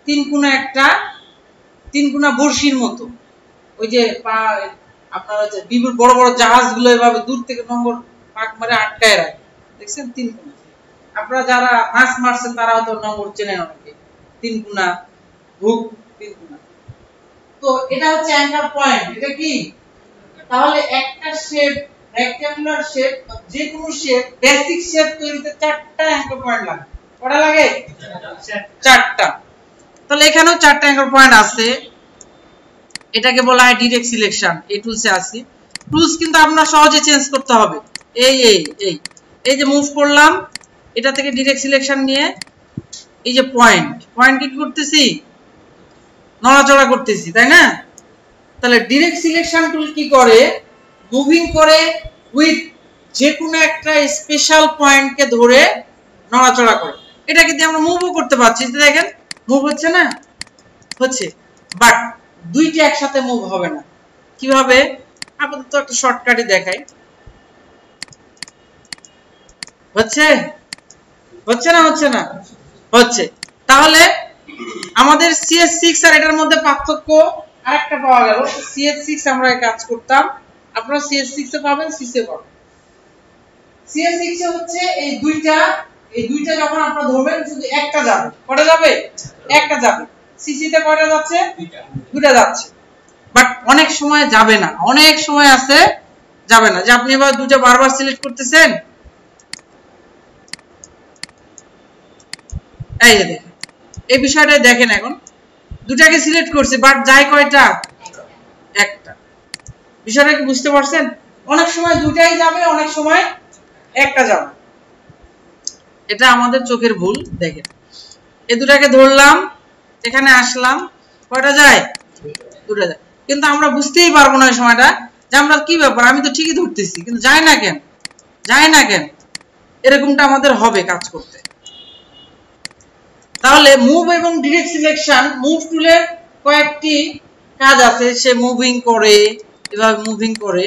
তিন কোনা একটা, তিন কোনা বড়শির মতো। ওই যে আপনার হচ্ছে বিপুল বড় বড় জাহাজগুলো এভাবে দূর থেকে নঙ্গর পাক মারে আটকায় রাখে। দেখছেন? তিন কোনা আপনারা যারা মাছ মারছেন, তারা হয়তো নঙ্গর চেনেন অনেকে। তিন কোনা হুক তিন কোনা তো এটা হচ্ছে অ্যাঙ্কার পয়েন্ট এটা কি? তাহলে একটা শেপ রেক্ট্যাঙ্গুলার শেপ যে কোনো শেপ বেসিক শেপ তৈরিতে চারটা অ্যাঙ্কার পয়েন্ট লাগে। কটা লাগে? চারটা। তাহলে এখানেও চারটা অ্যাঙ্কার পয়েন্ট আছে। এটাকে বলা হয় ডিরেক্ট সিলেকশন এই টুলসে আছে। টুলস কিন্তু আপনার সহজে চেঞ্জ করতে হবে। এই এই এই। এই যে মুভ করলাম, এটা থেকে ডিরেক্ট সিলেকশন নিয়ে, এই যে পয়েন্ট পয়েন্ট কি করতেছি? নড়াচড়া করতেছি, তাই না? তাহলে ডিরেক্ট সিলেকশন টুল কি করে? মুভিং করে উইথ যে কোনো একটা স্পেশাল পয়েন্টকে ধরে নড়াচড়া করে। এটা কিন্তু আমরা মুভও করতে পারছি দেখেন মুভ হচ্ছে না? হচ্ছে। বাট দুইটা একসাথে মুভ হবে না। কীভাবে? আপাতত একটা শর্টকাটই দেখাই। হচ্ছে? হচ্ছে না হচ্ছে না? হচ্ছে। তাহলে আমাদের সিএস সিক্স আর এটার মধ্যে পার্থক্য আরেকটা পাওয়া গেল। সিএস সিক্স আমরা কাজ করতাম। আপনারা সিএস সিক্স পাবেন সিসে পাবেন। সিএস সিক্স এ হচ্ছে এই দুইটা এই দুইটা যখন আপনারা ধরবেন, শুধু একটা যাবে। কটা যাবে? একটা যাবে। সিসি তে কয়টা যাচ্ছে? দুইটা যাচ্ছে। বাট অনেক সময় যাবে না। অনেক সময় আছে, যাবে না। যে আপনি এবার দুইটা বারবার সিলেক্ট করতেছেন, এই যে দেখেন। এই বিষয়টা দেখেন এখন। দুটাকে সিলেক্ট করছে বাট যায় কয়টা, একটা। বিষয়টা কি বুঝতে পারছেন? অনেক সময় দুটাই যাবে, অনেক সময় একটা যাবে। এটা আমাদের চোখের ভুল, দেখেন। এই দুটাকে ধরলাম, এখানে আসলাম, কয়টা যায়? দুটা যায়। কিন্তু আমরা বুঝতেই পারব না ওই সময়টা যে আমরা কি ব্যাপার, আমি তো ঠিকই ধরতেছি, কিন্তু যায় না কেন? যায় না কেন? এরকমটা আমাদের হবে কাজ করতে। তাহলে মুভ এবং ডিরেক্ট সিলেকশন মুভ টুলের কয়েকটি কাজ আছে। সে মুভিং করে, এভাবে মুভিং করে।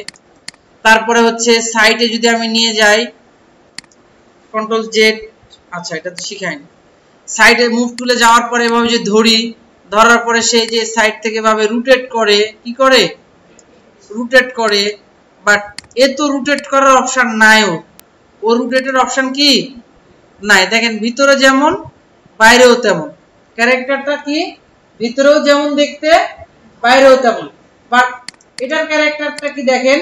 তারপরে হচ্ছে সাইটে যদি আমি নিয়ে যাই কন্ট্রোল জেড আচ্ছা এটা তো শিখাইনি সাইডে মুভ টুলে যাওয়ার পরে এভাবে যে ধরি, ধরার পরে সে যে সাইড থেকে এভাবে রুটেট করে, কি করে? রুটেট করে। বাট এ তো রুটেট করার অপশন নাই ও রুটেটের অপশন কি? নাই। দেখেন, ভিতরে যেমন বাইরেও তেমন। ক্যারেক্টারটা কি? ভিতরেও যেমন দেখতে, বাইরেও তেমন। বাট এটার ক্যারেক্টারটা কি দেখেন?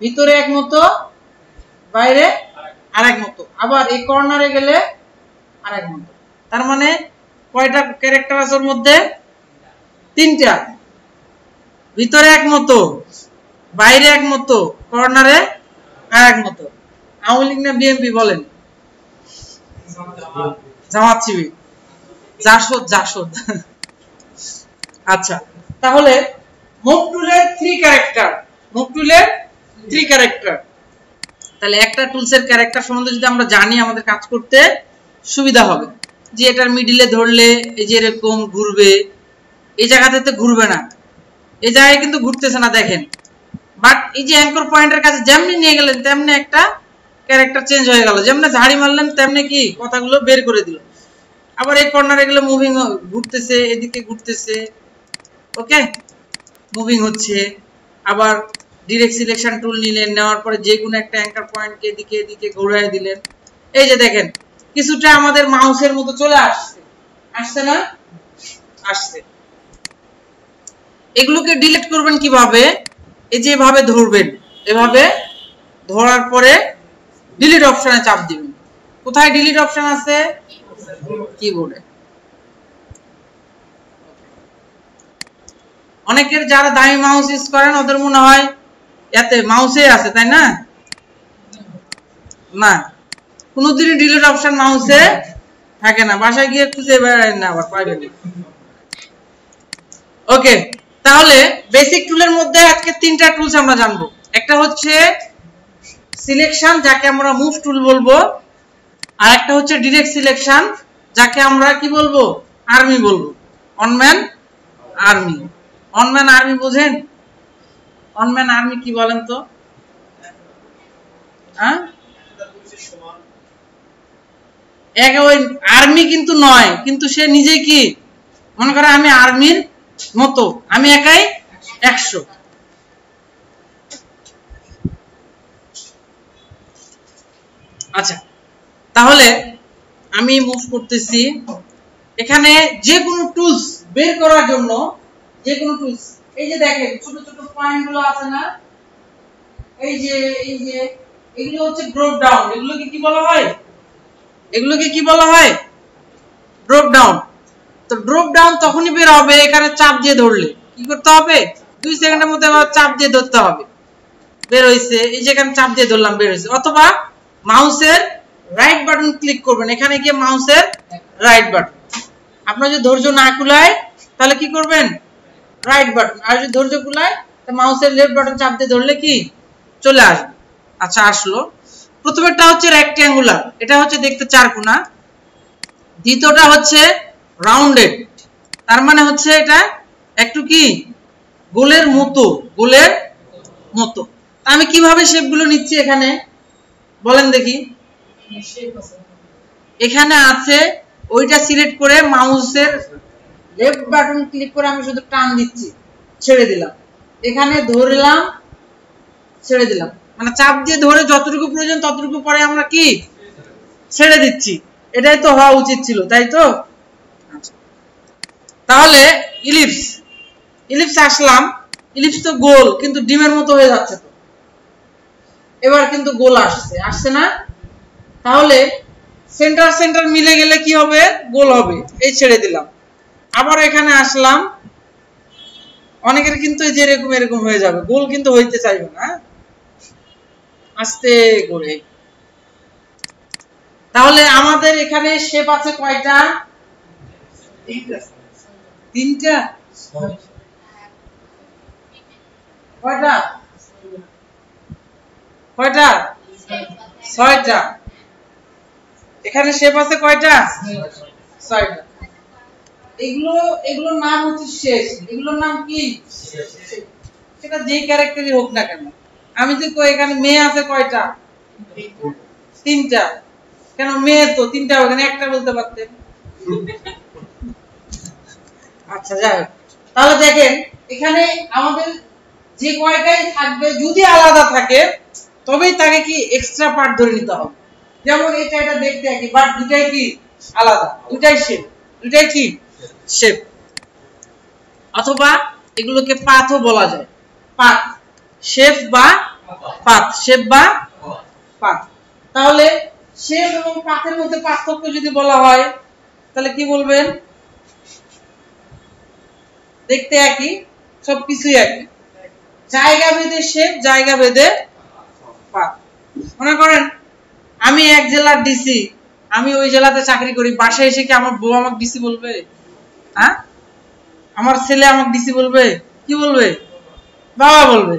ভিতরে এক মতো, বাইরে আরেক মতো। আবার এই কর্নারে গেলে আরেক মতো। তার মানে কয়টা ক্যারেক্টার আছে ওর মধ্যে? তিনটা। ভিতরে এক মতো, বাইরে এক মতো কর্নারে আর এক মতো। আওয়ামী লীগ না বিএনপি বলেন? জামাত শিবির। জাসদ জাসদ আচ্ছা তাহলে মুখ টুলের থ্রি ক্যারেক্টার মুখ টুলের থ্রি ক্যারেক্টার তাহলে একটা টুলসের ক্যারেক্টার সম্বন্ধে যদি আমরা জানি আমাদের কাজ করতে, সুবিধা হবে। যে এটার মিডিলে ধরলে, এই যে এরকম ঘুরবে, এই জায়গাতে তো ঘুরবে না। এই জায়গায় কিন্তু ঘুরতেছে না, দেখেন। বাট এই যে অ্যাঙ্কর পয়েন্টের কাছে যেমনি নিয়ে গেলেন, তেমনি একটা ক্যারেক্টার চেঞ্জ হয়ে গেল। যেমনি ঝাড়ি মারলেন, তেমনি কি কথাগুলো বের করে দিল। আবার এই কর্নারে গেলে মুভিং ঘুরতেছে, এদিকে ঘুরতেছে। ওকে মুভিং হচ্ছে। আবার ডিরেক্ট সিলেকশন টুল নিলেন, নেওয়ার পরে যে কোনো একটা অ্যাঙ্কার পয়েন্টকে এদিকে এদিকে ঘোরায় দিলেন। এই যে দেখেন, কিছুটা আমাদের মাউসের মতো চলে আসছে। আসছে না? আসছে। এগুলোকে ডিলিট করবেন কীভাবে? এই যে এভাবে ধরবেন। এভাবে ধরার পরে ডিলিট অপশনে চাপ দিবেন। কোথায় ডিলিট অপশন আছে? কিবোর্ডে অনেকের যারা দামি মাউস ইউজ করেন, ওদের মনে হয় এতে মাউসে আছে, তাই না? না। অপশন মাউসে থাকে না। বাসায় গিয়ে খুঁজে বেড়ায় না আবার ওকে তাহলে বেসিক টুলের মধ্যে আজকে তিনটা টুলস আমরা জানব। একটা হচ্ছে সিলেকশন যাকে আমরা মুভ টুল বলব। আর একটা হচ্ছে ডিরেক্ট সিলেকশন যাকে আমরা কি বলব? আর্মি বলব। One man army one man army বোঝেন? অনম্যান আর্মি কি বলেন তো? হ্যাঁ? আর্মি কিন্তু নয়, কিন্তু সে নিজে কি? মনে করে আমি আর্মির মতো, আমি একাই একশো। আচ্ছা তাহলে আমি মুভ করতেছি। এখানে যে কোনো টুলস বের করার জন্য যে কোনো টুলস এই যে দেখেন, ছোট ছোট পয়েন্টগুলো আছে না? এই যে এই যে, এগুলো হচ্ছে ড্রপ ডাউন এগুলোকে কি বলা হয়? এগুলোকে কি বলা হয়? ড্রপ ডাউন তো ড্রপ ডাউন তখনই বের হবে এখানে চাপ দিয়ে ধরলে। কি করতে হবে? দুই সেকেন্ডের মধ্যে আবার চাপ দিয়ে ধরতে হবে। বের হইছে। এই যেখানে চাপ দিয়ে ধরলাম, বের হইছে। অথবা মাউসের রাইট বাটন ক্লিক করবেন। এখানে গিয়ে মাউসের রাইট বাটন আপনার যদি ধৈর্য না কুলায়, তাহলে কি করবেন? রাইট বাটন আর যদি ধৈর্য কুলায়, তো মাউসের লেফট বাটন চাপ দিয়ে ধরলে কি? চলে আসবে। আচ্ছা আসলো। প্রথমেরটা হচ্ছে রেক্ট্যাঙ্গুলার এটা হচ্ছে দেখতে চার কোনা। দ্বিতীয়টা হচ্ছে রাউন্ডেড তার মানে হচ্ছে এটা একটু কি? গোলের মতো গোলের মতো। আমি কীভাবে শেপগুলো নিচ্ছি এখানে? বলেন দেখি। এখানে আছে, ওইটা সিলেক্ট করে মাউসের লেফট বাটন ক্লিক করে আমি শুধু টান দিচ্ছি, ছেড়ে দিলাম। এখানে ধরলাম, ছেড়ে দিলাম। মানে চাপ দিয়ে ধরে যতটুকু প্রয়োজন ততটুকু পরে আমরা কি? ছেড়ে দিচ্ছি। এটাই তো হওয়া উচিত ছিল, তাই তো? তাহলে ইলিপস ইলিপস আসলাম। ইলিপস তো গোল, কিন্তু ডিমের মতো হয়ে যাচ্ছে তো। এবার কিন্তু গোল আসছে আসছে না? তাহলে সেন্টার সেন্টার মিলে গেলে কি হবে? গোল হবে। এই ছেড়ে দিলাম। আবার এখানে আসলাম। অনেকের কিন্তু যে এরকম এরকম হয়ে যাবে। গোল কিন্তু হইতে চাইবে না আস্তে করে। তাহলে আমাদের এখানে শেপ আছে কয়টা? তিনটা? কয়টা? কয়টা? ছয়টা। এখানে শেপ আছে কয়টা? ছয়টা। এগুলো, এগুলোর নাম হচ্ছে শেষ। এগুলোর নাম কি? সেটা যেই ক্যারেক্টারই হোক না কেন। আমি কই, এখানে মেয়ে আছে কয়টা? তিনটা। কেন মেয়ে তো? তিনটা ওখানে একটা বলতে পারতেন। আচ্ছা যাই। তাহলে দেখেন, এখানে আমাদের যে কয়টাই থাকবে, যদি আলাদা থাকে, তবেই তাকে কি এক্সট্রা পার্ট ধরে নিতে হবে। যেমন এটা এটা দেখতে একই বাট দুটাই কি? আলাদা। দুটাই শেপ দুটাই কি? শেপ অথবা এগুলোকে পাথও বলা যায়। পাত শেপ বা পাত শেপ বা পাত তাহলে শেপ এবং পাতের মধ্যে পার্থক্য যদি বলা হয়, তাহলে কি বলবেন? দেখতে একই সব কিছুই একই। জায়গা ভেদে শেপ জায়গা ভেদে পাত মনে করেন? আমি এক জেলার ডিসি। আমি ওই জেলাতে চাকরি করি। বাসায় এসে কি আমার বউ আমাকে ডিসি বলবে? হ্যাঁ? আমার ছেলে আমাকে ডিসি বলবে? কি বলবে? বাবা বলবে।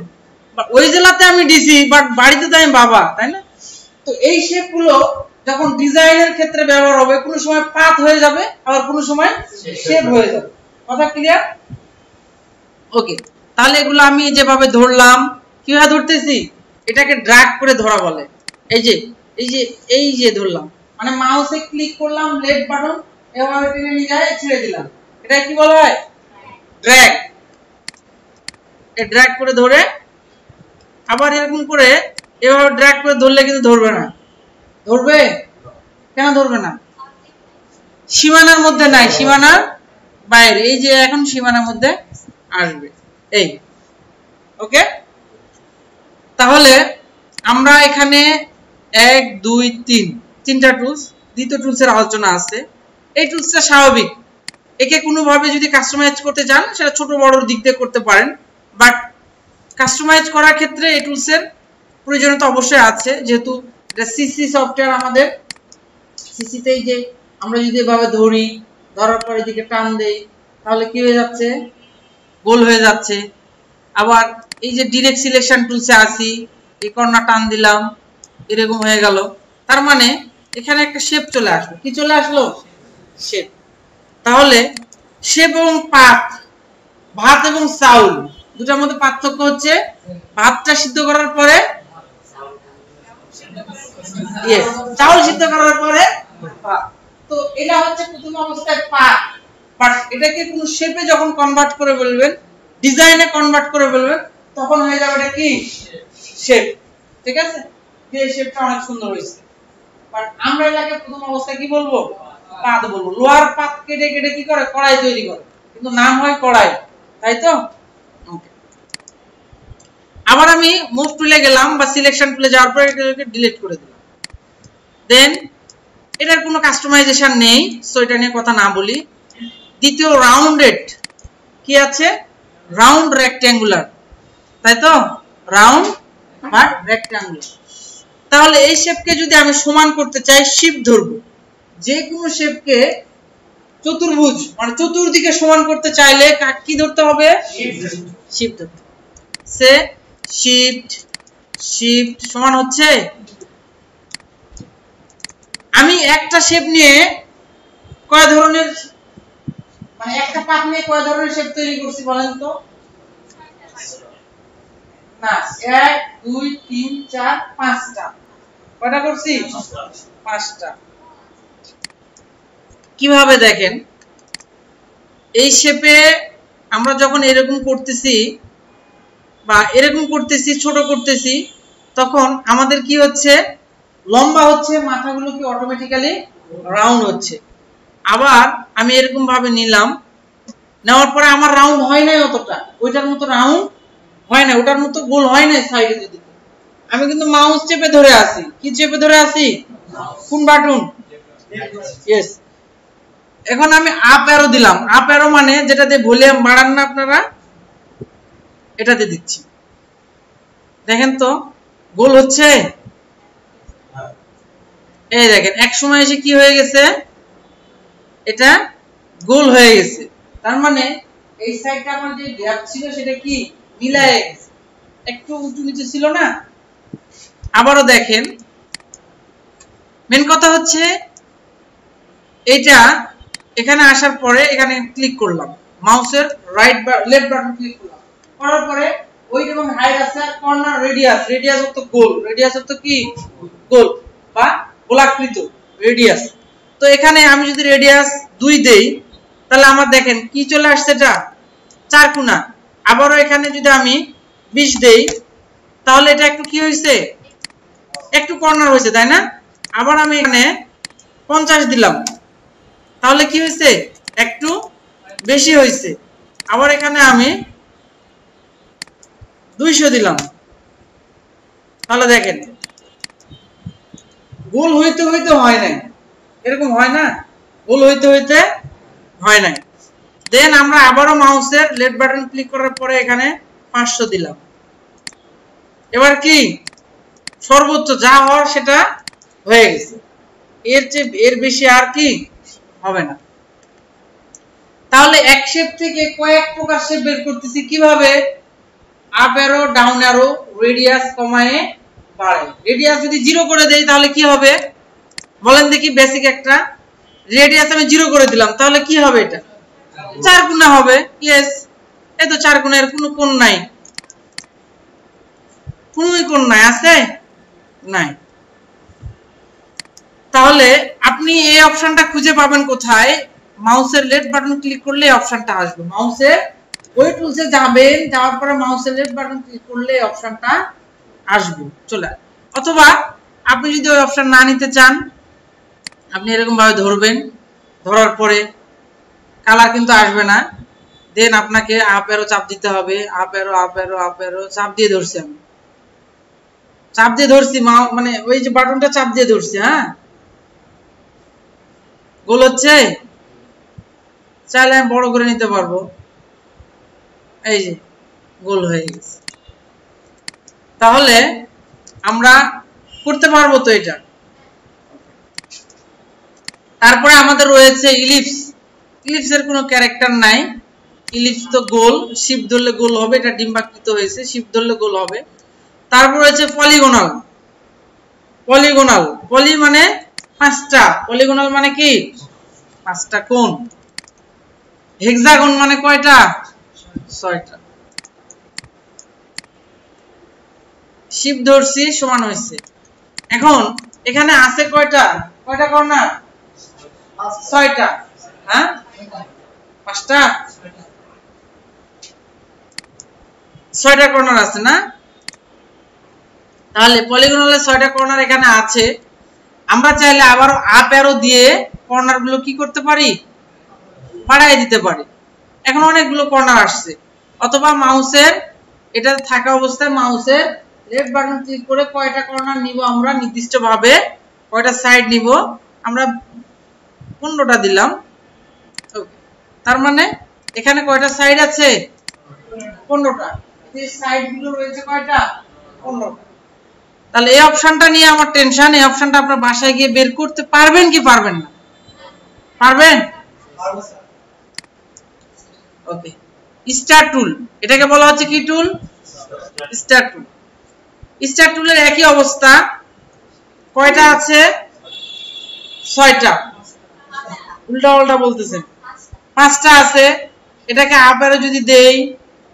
ওই জেলাতে আমি ডিসি, বাট বাড়িতে তো আমি বাবা, তাই না? তো এই শেপগুলো যখন ডিজাইনের ক্ষেত্রে ব্যবহার হবে, কোনো সময় পাত হয়ে যাবে, আবার কোনো সময় শেপ হয়ে যাবে। কথা ক্লিয়ার ওকে তাহলে এগুলো আমি যেভাবে ধরলাম, কীভাবে ধরতেছি? এটাকে ড্রাগ করে ধরা বলে। এই যে এই যে এই যে ধরলাম। মানে মাউসে ক্লিক করলাম লেফট বাটন এভাবে টেনে নিয়ে যায়, ছেড়ে দিলাম। এটা কি বলা হয় ড্র্যাগ এই ড্র্যাগ করে ধরে, আবার এরকম করে, এভাবে ড্র্যাগ করে ধরলে কিন্তু ধরবে না। ধরবে? কেন ধরবে না? সীমানার মধ্যে নাই, সীমানার বাইরে। এই যে এখন সীমানার মধ্যে আসবে। এই। ওকে তাহলে আমরা এখানে এক, দুই, তিন। তিনটা টুলস দ্বিতীয় টুলসের আলোচনা আছে। এই টুলসটা স্বাভাবিক। একে কোনোভাবে যদি কাস্টমাইজ করতে চান, সেটা ছোট, বড় দিক দিয়ে করতে পারেন। বাট কাস্টমাইজ করার ক্ষেত্রে এই টুলসের প্রয়োজনীয়তা অবশ্যই আছে। যেহেতু এটা সিসি সফটওয়্যার আমাদের। সিসিতেই যে আমরা যদি এভাবে ধরি, ধরার পরে দিকে টান দেই, তাহলে কি হয়ে যাচ্ছে? গোল হয়ে যাচ্ছে। আবার এই যে ডিরেক্ট সিলেকশন টুলসে আসি, এই কর্নার টান দিলাম এরকম হয়ে গেল। তার মানে এখানে একটা শেপ চলে আসলো। কি চলে আসলো? শেপ তাহলে শেপ এবং পাত, ভাত এবং চাউল, দুটার মধ্যে পার্থক্য হচ্ছে ভাতটা সিদ্ধ করার পরে চাউল সিদ্ধ করার পরে তো এটা হচ্ছে প্রথম অবস্থায় পাত। এটাকে কোনো শেপে যখন কনভার্ট করে বলবেন ডিজাইনে কনভার্ট করে বলবেন, তখন হয়ে যাবে এটা কি? শেপ ঠিক আছে? যে শেপটা অনেক সুন্দর হয়েছে। বাট আমরা প্রথম কি বলব? পাত বলব। লোহার পাত কেটে কেটে কি করে? কড়াই তৈরি করে। কিন্তু নাম হয় কড়াই, তাই তো? আবার আমি মুভ টুলে গেলাম বা সিলেকশন টুলে যাওয়ার পরে এটাকে ডিলিট করে দিলাম। দেন এটার কোনো কাস্টমাইজেশন নেই সো এটা নিয়ে কথা না বলি। দ্বিতীয় রাউন্ডেড কি আছে? রাউন্ড রেক্ট্যাঙ্গুলার তাই তো? রাউন্ড বা রেক্ট্যাঙ্গুলার তাহলে এই শেপকে যদি আমি সমান করতে চাই শিপ ধরবো। যে কোনো শেপকে চতুর্ভুজ মানে চতুর্দিকে সমান করতে চাইলে কা- কি ধরতে হবে? শিফট ধরতে সে শিফট শিফট সমান হচ্ছে? আমি একটা শেপ নিয়ে কয় ধরনের মানে একটা পাত নিয়ে কয় ধরনের শেপ তৈরি করছি বলেন তো? না এক দুই তিন চার পাঁচটা। কয়টা করছি? পাঁচটা। কীভাবে দেখেন? এই শেপে আমরা যখন এরকম করতেছি বা এরকম করতেছি, ছোট করতেছি, তখন আমাদের কি হচ্ছে? লম্বা হচ্ছে, মাথাগুলো কি অটোমেটিক্যালি রাউন্ড হচ্ছে। আবার আমি এরকম ভাবে নিলাম, নেওয়ার পরে আমার রাউন্ড হয় নাই অতটা। ওইটার মতো রাউন্ড হয় না ওটার মতো গোল হয় না সাইডে যদি আমি কিন্তু মাউস চেপে ধরে আছি। কি চেপে ধরে আছি? কোন বাটন? ইয়েস এখন আমি আপ অ্যারো দিলাম। আপ অ্যারো মানে যেটাতে ভলিউম বাড়ান না আপনারা এটাতে দিচ্ছি। দেখেন তো, গোল হচ্ছে? এই দেখেন, এক সময় এসে কি হয়ে গেছে? এটা গোল হয়ে গেছে। তার মানে এই সাইডটা আমার যে গ্যাপ ছিল সেটা কি? মিলায়ে একটু উঁচু নিচু ছিল না? আবারও দেখেন। মেন কথা হচ্ছে, এটা এখানে আসার পরে এখানে ক্লিক করলাম। মাউসের রাইট বা লেফট বাটন ক্লিক করলাম। করার পরে ওই এবং হাইট আছে কর্নার রেডিয়াস রেডিয়াস অর্থ গোল রেডিয়াস অর্থ কি? গোল বা গোলাকৃত রেডিয়াস তো এখানে আমি যদি রেডিয়াস দুই দেই, তাহলে আমার দেখেন কি চলে আসছে এটা? চার কোনা। আবারও এখানে যদি আমি বিশ দেই, তাহলে এটা একটু কি হয়েছে? একটু কর্নার হয়েছে, তাই না? আবার আমি এখানে পঞ্চাশ দিলাম। তাহলে কি হয়েছে? একটু বেশি হয়েছে। আবার এখানে আমি দুইশো দিলাম। তাহলে দেখেন গোল হইতে হইতে হয় নাই। এরকম হয় না? গোল হইতে হইতে হয় নাই। দেন আমরা আবারও মাউসের লেফট বাটন ক্লিক করার পরে এখানে পাঁচশো দিলাম। এবার কি? সর্বোচ্চ যা হওয়ার সেটা হয়ে গেছে। এর চেয়ে, এর বেশি আর কি হবে না। তাহলে এক শেপ থেকে কয়েক প্রকার শেপ বের করতেছি কীভাবে? Up arrow down arrow radius কমায়ে বাড়ে রেডিয়াস যদি জিরো করে দেই তাহলে কি হবে? বলেন দেখি বেসিক একটা। রেডিয়াস আমি জিরো করে দিলাম, তাহলে কি হবে এটা? চার গুণা হবে। ইয়েস এই তো চার গুণের কোনো কোণ নাই। কোনই কোণ নাই, আছে? নাই। তাহলে আপনি এই অপশনটা খুঁজে পাবেন কোথায়? মাউসের লেফট বাটন ক্লিক করলে এই অপশনটা আসবে। মাউসের ওই টুলসে যাবেন, যাওয়ার পরে মাউসের লেফট বাটন ক্লিক করলে এই অপশনটা আসবে। চলে অথবা আপনি যদি ওই অপশন না নিতে চান, আপনি এরকম ভাবে ধরবেন। ধরার পরে কালার কিন্তু আসবে না। দেন আপনাকে আপ চাপ দিতে হবে। আপ এরো আপ চাপ দিয়ে ধরছি আমি। চাপ দিয়ে ধরছি মানে ওই যে বাটনটা চাপ দিয়ে ধরছি হ্যাঁ? গোল হচ্ছে? চাইলে আমি বড় করে নিতে পারব। এই যে, গোল হয়ে গেছে। তাহলে আমরা করতে পারব তো এটা। তারপরে আমাদের রয়েছে ইলিপস। ইলিপসের কোনো ক্যারেক্টার নাই। ইলিপস তো গোল, শিপ ধরলে গোল হবে, এটা ডিম্বাকৃত হয়েছে, শিপ ধরলে গোল হবে। তারপর রয়েছে পলিগোনাল পলিগোনাল পলি মানে পাঁচটা। পলিগোনাল মানে কি? পাঁচটা কোণ। হেক্সাগন মানে কয়টা? ছয়টা। শিব ধরছি, সমান হয়েছে এখন, এখানে আছে কয়টা? কয়টা কর্নার? ছয়টা। হ্যাঁ? পাঁচটা? ছয়টা কর্নার আছে না? তাহলে পলিগোনালের ছয়টা কর্নার এখানে আছে। আমরা চাইলে আবার আপ অ্যারো দিয়ে কর্নারগুলো কি করতে পারি? বাড়াই দিতে পারি। এখন অনেকগুলো কর্নার আসছে। অথবা মাউসের এটা থাকা অবস্থায় মাউসের লেফট বাটন ক্লিক করে কয়টা কর্নার নিব আমরা? নির্দিষ্ট ভাবে কয়টা সাইড নিব? আমরা পনেরোটা দিলাম। তার মানে এখানে কয়টা সাইড আছে? পনেরোটা। সাইডগুলো রয়েছে কয়টা? পনেরোটা। তাহলে এই অপশনটা নিয়ে আমার টেনশন এই অপশনটা আপনার বাসায় গিয়ে বের করতে পারবেন কি পারবেন না? পারবেন? ওকে। স্টার টুল এটাকে বলা হচ্ছে কি টুল স্টার টুল স্টার টুলের একই অবস্থা। কয়টা আছে? ছয়টা। উল্টা উল্টা বলতেছেন। পাঁচটা আছে। এটাকে আবারও যদি দেই,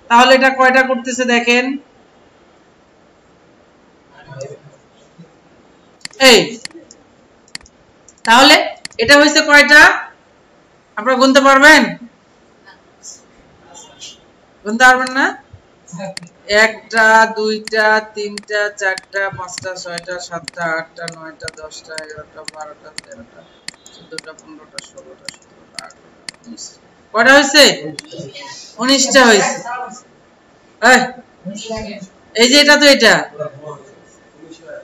তাহলে এটা কয়টা করতেছে দেখেন? এই, তাহলে এটা হয়েছে কয়টা? আপনারা গুনতে পারবেন? গুনতে পারবেন না? একটা, দুইটা, তিনটা, চারটা, পাঁচটা, ছয়টা, সাতটা, আটটা, নয়টা, দশটা, এগারোটা, বারোটা, তেরোটা, চোদ্দটা, পনেরোটা, ষোলোটা, সতেরোটা, আঠারোটা হয়েছে? উনিশটা হয়েছে। এই যে এটা তো এটা।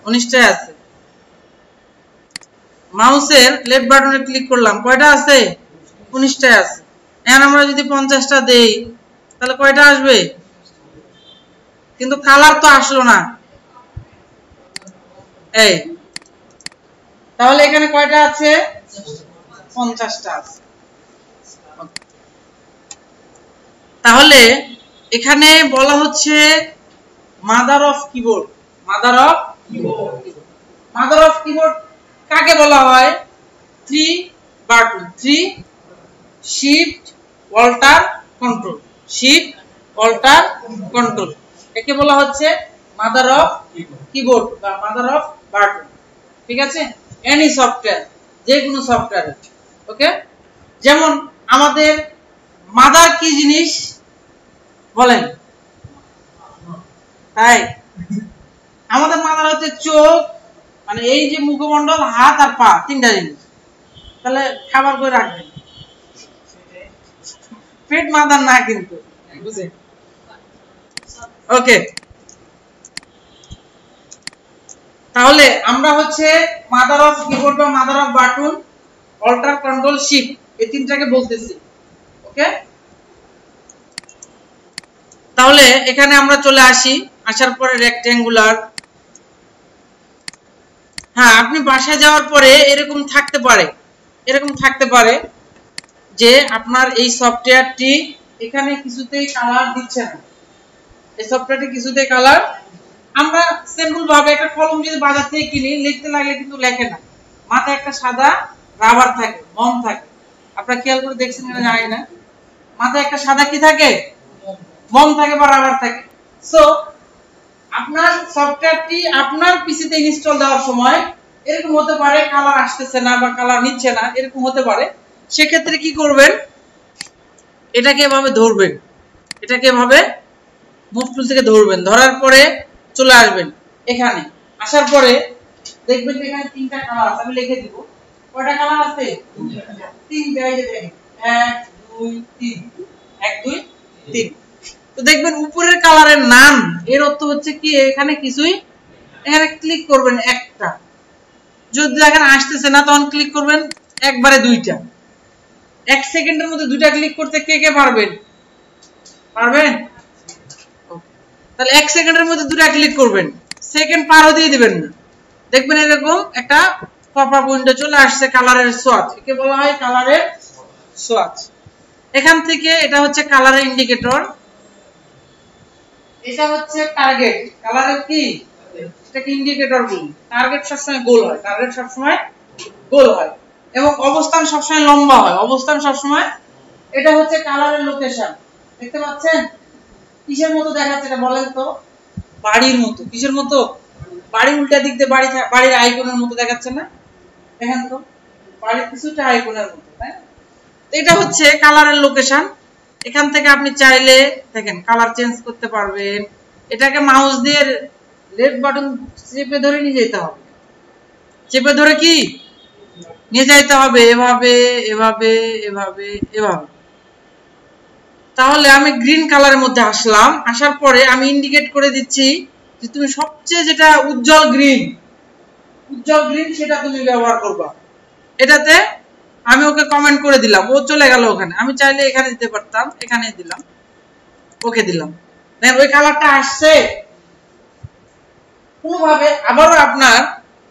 উনিশটাই আছে। মাউসের লেফট বাটনে ক্লিক করলাম। কয়টা আছে? উনিশটাই আছে। এখন আমরা যদি পঞ্চাশটা দেই, তাহলে কয়টা আসবে? কিন্তু কালার তো আসলো না। এই, তাহলে এখানে কয়টা আছে? পঞ্চাশটা আছে। তাহলে এখানে বলা হচ্ছে mother of keyboard mother of keyboard mother of keyboard কাকে বলা হয়? Three button three shift alter control shift alter control একে বলা হচ্ছে মাদার অফ কিবোর্ড বা মাদার অফ বাটন ঠিক আছে? এনি সফটওয়্যার যে কোনো সফটওয়্যার ওকে যেমন আমাদের মাদার কি জিনিস বলেন? তাই। আমাদের মাদার হচ্ছে চোখ মানে এই যে মুখমণ্ডল হাত আর পা তিনটা জিনিস। তাহলে খাবার করে রাখবেন? পেট মাদার না কিন্তু। বুঝে ওকে তাহলে আমরা হচ্ছে মাদার অফ কিবোর্ড বা mother of button alter control shift এই তিনটাকে বলতেছি। ওকে তাহলে এখানে আমরা চলে আসি। আসার পরে রেক্ট্যাঙ্গুলার হ্যাঁ আপনি বাসায় যাওয়ার পরে এরকম থাকতে পারে। এরকম থাকতে পারে যে আপনার এই সফটওয়্যারটি এখানে কিছুতেই কালার দিচ্ছে না। এই সফটওয়্যারটি কিছুতেই কালার আমরা সিম্পল ভাবে একটা কলম যদি বাজার থেকে কিনি, লিখতে লাগলে কিন্তু লেখে না। মাথায় একটা সাদা রাবার থাকে মম থাকে। আপনারা খেয়াল করে দেখছেন কিনা জানি না। মাথায় একটা সাদা কি থাকে? মম থাকে বা রাবার থাকে। সো আপনার সফটওয়্যারটি আপনার পিসিতে ইনস্টল দেওয়ার সময় এরকম হতে পারে কালার আসতেছে না বা কালার নিচ্ছে না, এরকম হতে পারে। সেক্ষেত্রে কি করবেন? এটাকে এভাবে ধরবেন। এটাকে এভাবে মুভ টুল থেকে ধরবেন। ধরার পরে চলে আসবেন এখানে। আসার পরে দেখবেন এখানে তিনটা কালার আছে, আমি লিখে দিব। কয়টা কালার আছে? তিনটা, এই যে দেখেন। এক, দুই, তিন। এক, দুই, তিন। তো দেখবেন উপরের কালারের নাম, এর অর্থ হচ্ছে কি, এখানে কিছুই, এখানে ক্লিক করবেন একটা। যদি দেখেন আসতেছে না, তখন ক্লিক করবেন একবারে দুইটা। এক সেকেন্ডের মধ্যে দুইটা ক্লিক করতে কে কে পারবেন? পারবেন? তাহলে এক সেকেন্ডের মধ্যে দুটা ক্লিক করবেন। সেকেন্ড পার হতেই দিবেন না। দেখবেন এরকম একটা পপ আপ উইন্ডো চলে আসছে কালারের সোয়াচ একে বলা হয় কালারের সোয়াচ এখান থেকে এটা হচ্ছে কালারের ইন্ডিকেটর এটা হচ্ছে টার্গেট কালারের কি? এটাকে ইন্ডিকেটর বলি। টার্গেট সবসময় গোল হয়। টার্গেট সবসময় গোল হয়। এবং অবস্থান সবসময় লম্বা হয়। অবস্থান সবসময় এটা হচ্ছে কালারের লোকেশন দেখতে পাচ্ছেন? কিসের মতো দেখাচ্ছে এটা বলেন তো? বাড়ির মতো। কিসের মতো? বাড়ি উল্টা দিক দিয়ে বাড়ি বাড়ির আইকনের মতো দেখাচ্ছে না? দেখেন তো? বাড়ির কিছুটা আইকনের মতো, তাই এটা হচ্ছে কালারের লোকেশন এখান থেকে আপনি চাইলে, দেখেন কালার চেঞ্জ করতে পারবেন। এটাকে মাউস দিয়ে লেফট বাটন চেপে ধরে নিয়ে যেতে হবে। চেপে ধরে কি? নিয়ে যাইতে হবে। এভাবে এভাবে এভাবে এভাবে। তাহলে আমি গ্রিন কালারের মধ্যে আসলাম। আসার পরে আমি ইন্ডিকেট করে দিচ্ছি যে তুমি সবচেয়ে যেটা উজ্জ্বল গ্রিন উজ্জ্বল গ্রিন সেটা তুমি ব্যবহার করবা। এটাতে আমি ওকে কমেন্ট করে দিলাম। ও চলে গেল ওখানে। আমি চাইলে এখানে দিতে পারতাম এখানে দিলাম। ওকে দিলাম। দেখেন ওই কালারটা আসছে। কোনোভাবে আবারও আপনার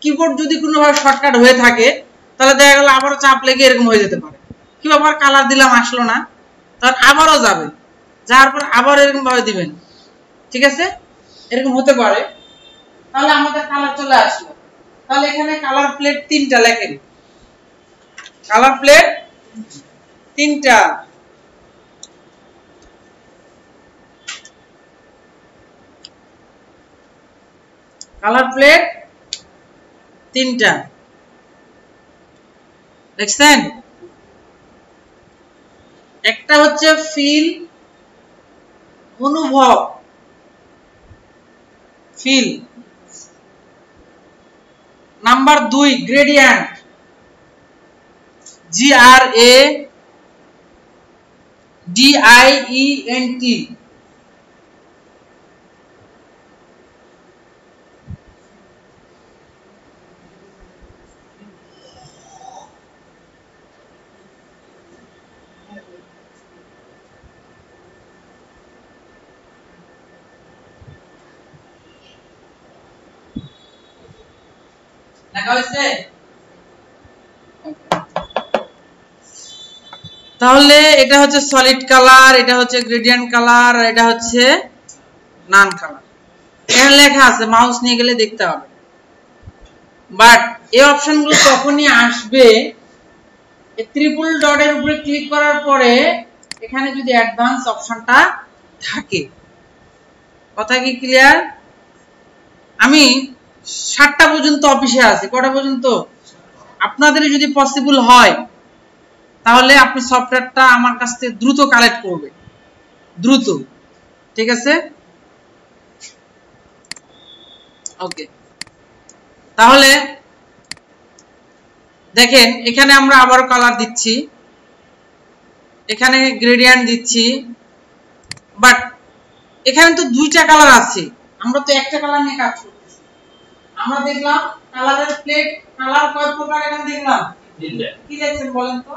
কিবোর্ড যদি কোনোভাবে শর্টকাট হয়ে থাকে, তাহলে দেখা গেল আবারও চাপ লেগে এরকম হয়ে যেতে পারে। কি আবার কালার দিলাম, আসলো না। তখন আবারও যাবে। যাওয়ার পর আবার এরকম ভাবে দিবেন। ঠিক আছে? এরকম হতে পারে। তাহলে আমাদের কালার চলে আসলো। তাহলে এখানে কালার প্লেট তিনটা লেখেন। কালার প্লেট তিনটা। কালার প্লেট তিনটা। দেখছেন? একটা হচ্ছে ফিল অনুভব। ফিল। নাম্বার দুই, gradient. G R A D I E N T. लगा इससे তাহলে এটা হচ্ছে সলিড কালার এটা হচ্ছে গ্রেডিয়েন্ট কালার আর এটা হচ্ছে নান কালার এখানে লেখা আছে মাউস নিয়ে গেলে দেখতে হবে। বাট এই অপশনগুলো তখনই আসবে, এই ট্রিপল ডটের উপরে ক্লিক করার পরে এখানে যদি অ্যাডভান্স অপশনটা থাকে। কথা কি ক্লিয়ার আমি সাতটা পর্যন্ত অফিসে আছি, কটা পর্যন্ত? আপনাদের যদি পসিবল হয় তাহলে আপনি সফটওয়্যারটা আমার কাছ থেকে দ্রুত কালেক্ট করবে। দ্রুত। ঠিক আছে? ওকে তাহলে দেখেন এখানে আমরা আবারও কালার দিচ্ছি। এখানে গ্রেডিয়েন্ট দিচ্ছি। বাট এখানে তো দুইটা কালার আছে। আমরা তো একটা কালার নিয়ে কাজ করতেছি। আমরা দেখলাম কালারের প্লেট কালার কয় প্রকার এখানে দেখলাম? কি লিখছেন বলেন তো?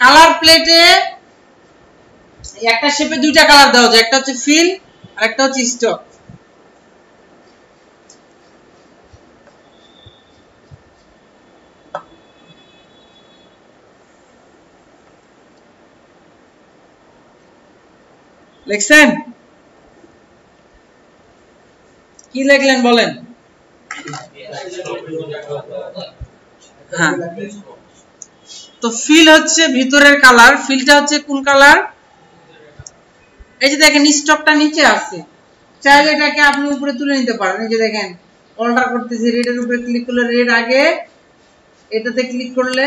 কালার প্লেটে একটা শেপে দুইটা কালার দেওয়া যায়। একটা হচ্ছে ফিল আর একটা হচ্ছে স্টক লিখছেন কি লিখলেন বলেন? হ্যাঁ। তো ফিল হচ্ছে ভিতরের কালার ফিলটা হচ্ছে কোন কালার এই যে দেখেন স্টকটা নিচে আছে। চাইলে এটাকে আপনি উপরে তুলে নিতে পারেন। এই যে দেখেন অল্টার করতেছি রেডের উপরে ক্লিক করলে রেড আগে, এটাতে ক্লিক করলে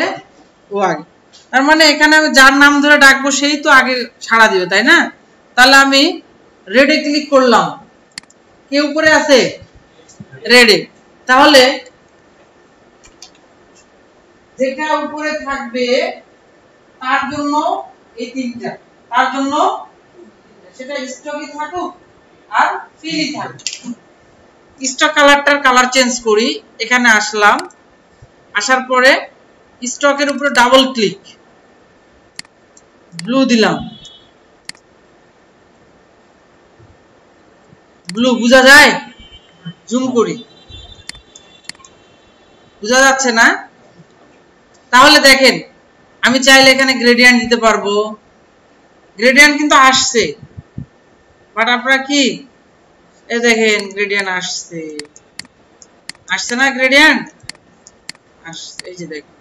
ও আগে। তার মানে এখানে আমি যার নাম ধরে ডাকবো, সেই তো আগে ছাড়া দিবে, তাই না? তাহলে আমি রেডে ক্লিক করলাম। কে উপরে আছে? রেডে তাহলে যেটা উপরে থাকবে, তার জন্য এই তিনটা। তার জন্য সেটা স্টকই থাকুক আর ফিলই থাকুক। স্টক কালারটার কালার চেঞ্জ করি। এখানে আসলাম। আসার পরে স্টকের উপরে ডাবল ক্লিক ব্লু দিলাম। ব্লু বোঝা যায়? জুম করি। বোঝা যাচ্ছে না? তাহলে দেখেন, আমি চাইলে এখানে গ্রেডিয়েন্ট দিতে পারব। গ্রেডিয়েন্ট কিন্তু আসছে। বাট আপনারা কি? এ দেখেন গ্রেডিয়েন্ট আসছে। আসছে না গ্রেডিয়েন্ট আসছে, এই যে দেখেন।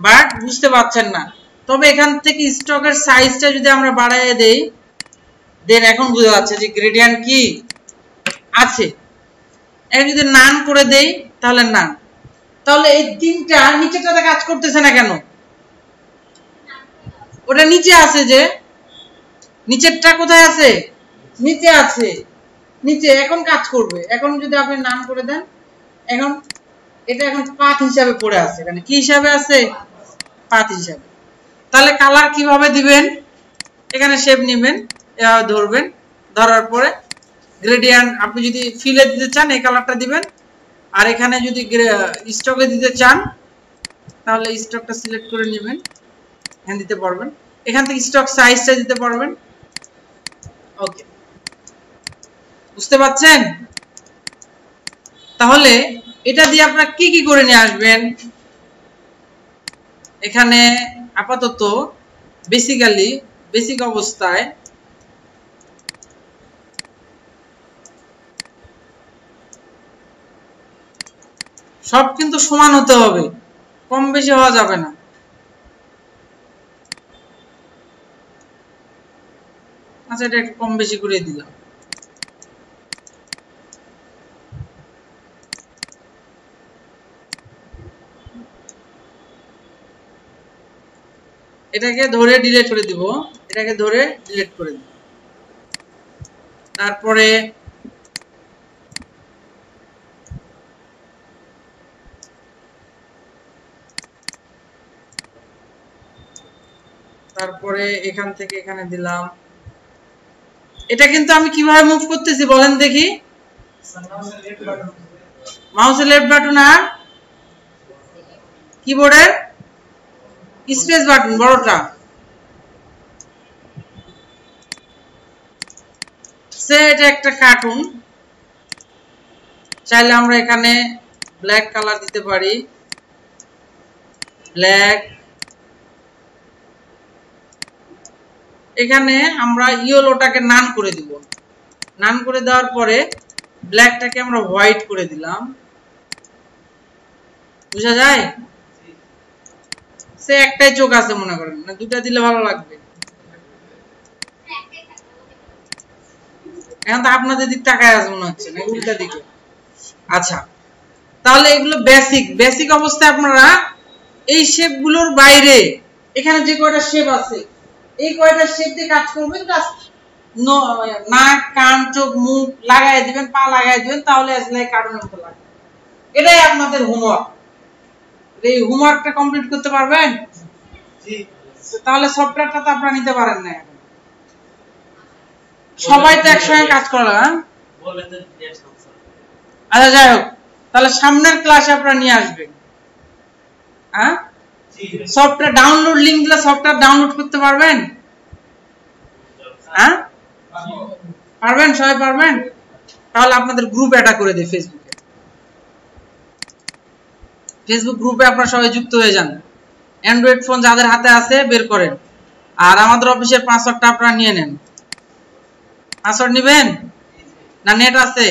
বাট বুঝতে পারছেন না। তবে এখান থেকে স্টকের সাইজটা যদি আমরা বাড়াইয়ে দেই দেন এখন বোঝা যাচ্ছে যে গ্রেডিয়েন্ট কি? আছে। এখন যদি নান করে দেই, তাহলে নান তাহলে এই তিনটা নিচেটাতে কাজ করতেছে না কেন? ওটা নিচে আছে যে, নিচেরটা কোথায় আছে? নিচে আছে। নিচে এখন কাজ করবে। এখন যদি আপনি নাম করে দেন, এখন এটা এখন পাত হিসাবে পড়ে আছে। এখানে কি হিসাবে আছে? পাত হিসাবে। তাহলে কালার কীভাবে দিবেন? এখানে শেপ নেবেন, এভাবে ধরবেন। ধরার পরে গ্রেডিয়ান আপনি যদি ফিলে দিতে চান, এই কালারটা দিবেন। আর এখানে যদি স্টকে দিতে চান, তাহলে স্টকটা সিলেক্ট করে নেবেন। এখানে দিতে পারবেন। এখান থেকে স্টক সাইজটা দিতে পারবেন। ওকে বুঝতে পারছেন? তাহলে এটা দিয়ে আপনারা কি কি করে নিয়ে আসবেন? এখানে আপাতত বেসিক্যালি বেসিক অবস্থায় সব কিন্তু সমান হতে হবে। কম বেশি হওয়া যাবে না। আচ্ছা এটা একটু কম বেশি করে দিলাম। এটাকে ধরে ডিলেট করে দিব। এটাকে ধরে ডিলিট করে দিব। তারপরে তারপরে এখান থেকে এখানে দিলাম। এটা কিন্তু আমি কীভাবে মুভ করতেছি বলেন দেখি। মাউসের লেফট বাটন আর কিবোর্ডের স্পেস বাটন বড়টা। সে এটা একটা কার্টুন চাইলে আমরা এখানে ব্ল্যাক কালার দিতে পারি। ব্ল্যাক এখানে আমরা ইয়েলোটাকে নান করে দিব। নান করে দেওয়ার পরে ব্ল্যাকটাকে আমরা হোয়াইট করে দিলাম। বুঝা যায়? সে একটাই চোখ আছে মনে করেন, না দুটা দিলে ভালো লাগবে? এখন তো আপনাদের দিক তাকায় আছে মনে হচ্ছে না উল্টা দিকে? আচ্ছা তাহলে এগুলো বেসিক বেসিক অবস্থায় আপনারা এই শেপগুলোর বাইরে, এখানে যে কয়টা শেপ আছে এই কয়টা শেপ দিয়ে কাজ করবেন? জাস্ট নাক কান চোখ মুখ লাগাই দিবেন পা লাগাই দিবেন তাহলে আসলে কার্টুনের মতো লাগবে। এটাই আপনাদের হোমওয়ার্ক এই হোমওয়ার্কটা কমপ্লিট করতে পারবেন? তাহলে সফটওয়্যারটা তো আপনারা নিতে পারেন না সবাই তো একসঙ্গে কাজ করে হ্যাঁ? আচ্ছা যাই হোক। তাহলে সামনের ক্লাসে আপনারা নিয়ে আসবেন। হ্যাঁ? সফটওয়্যার ডাউনলোড লিংক দিলে সফটওয়্যার ডাউনলোড করতে পারবেন? হ্যাঁ? পারবেন? সবাই পারবেন? তাহলে আপনাদের গ্রুপ অ্যাড করে দেয় ফেসবুকে ফেসবুক গ্রুপে আপনারা সবাই যুক্ত হয়ে যান। অ্যান্ড্রয়েড ফোন যাদের হাতে আছে, বের করেন। আর আমাদের অফিসের পাসওয়ার্ডটা আপনারা নিয়ে নেন। পাসওয়ার্ড নেবেন? না নেট আছে?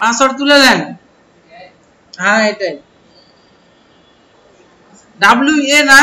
পাসওয়ার্ড তুলে দেন। হ্যাঁ এটাই। ডাব্লিউ এ না?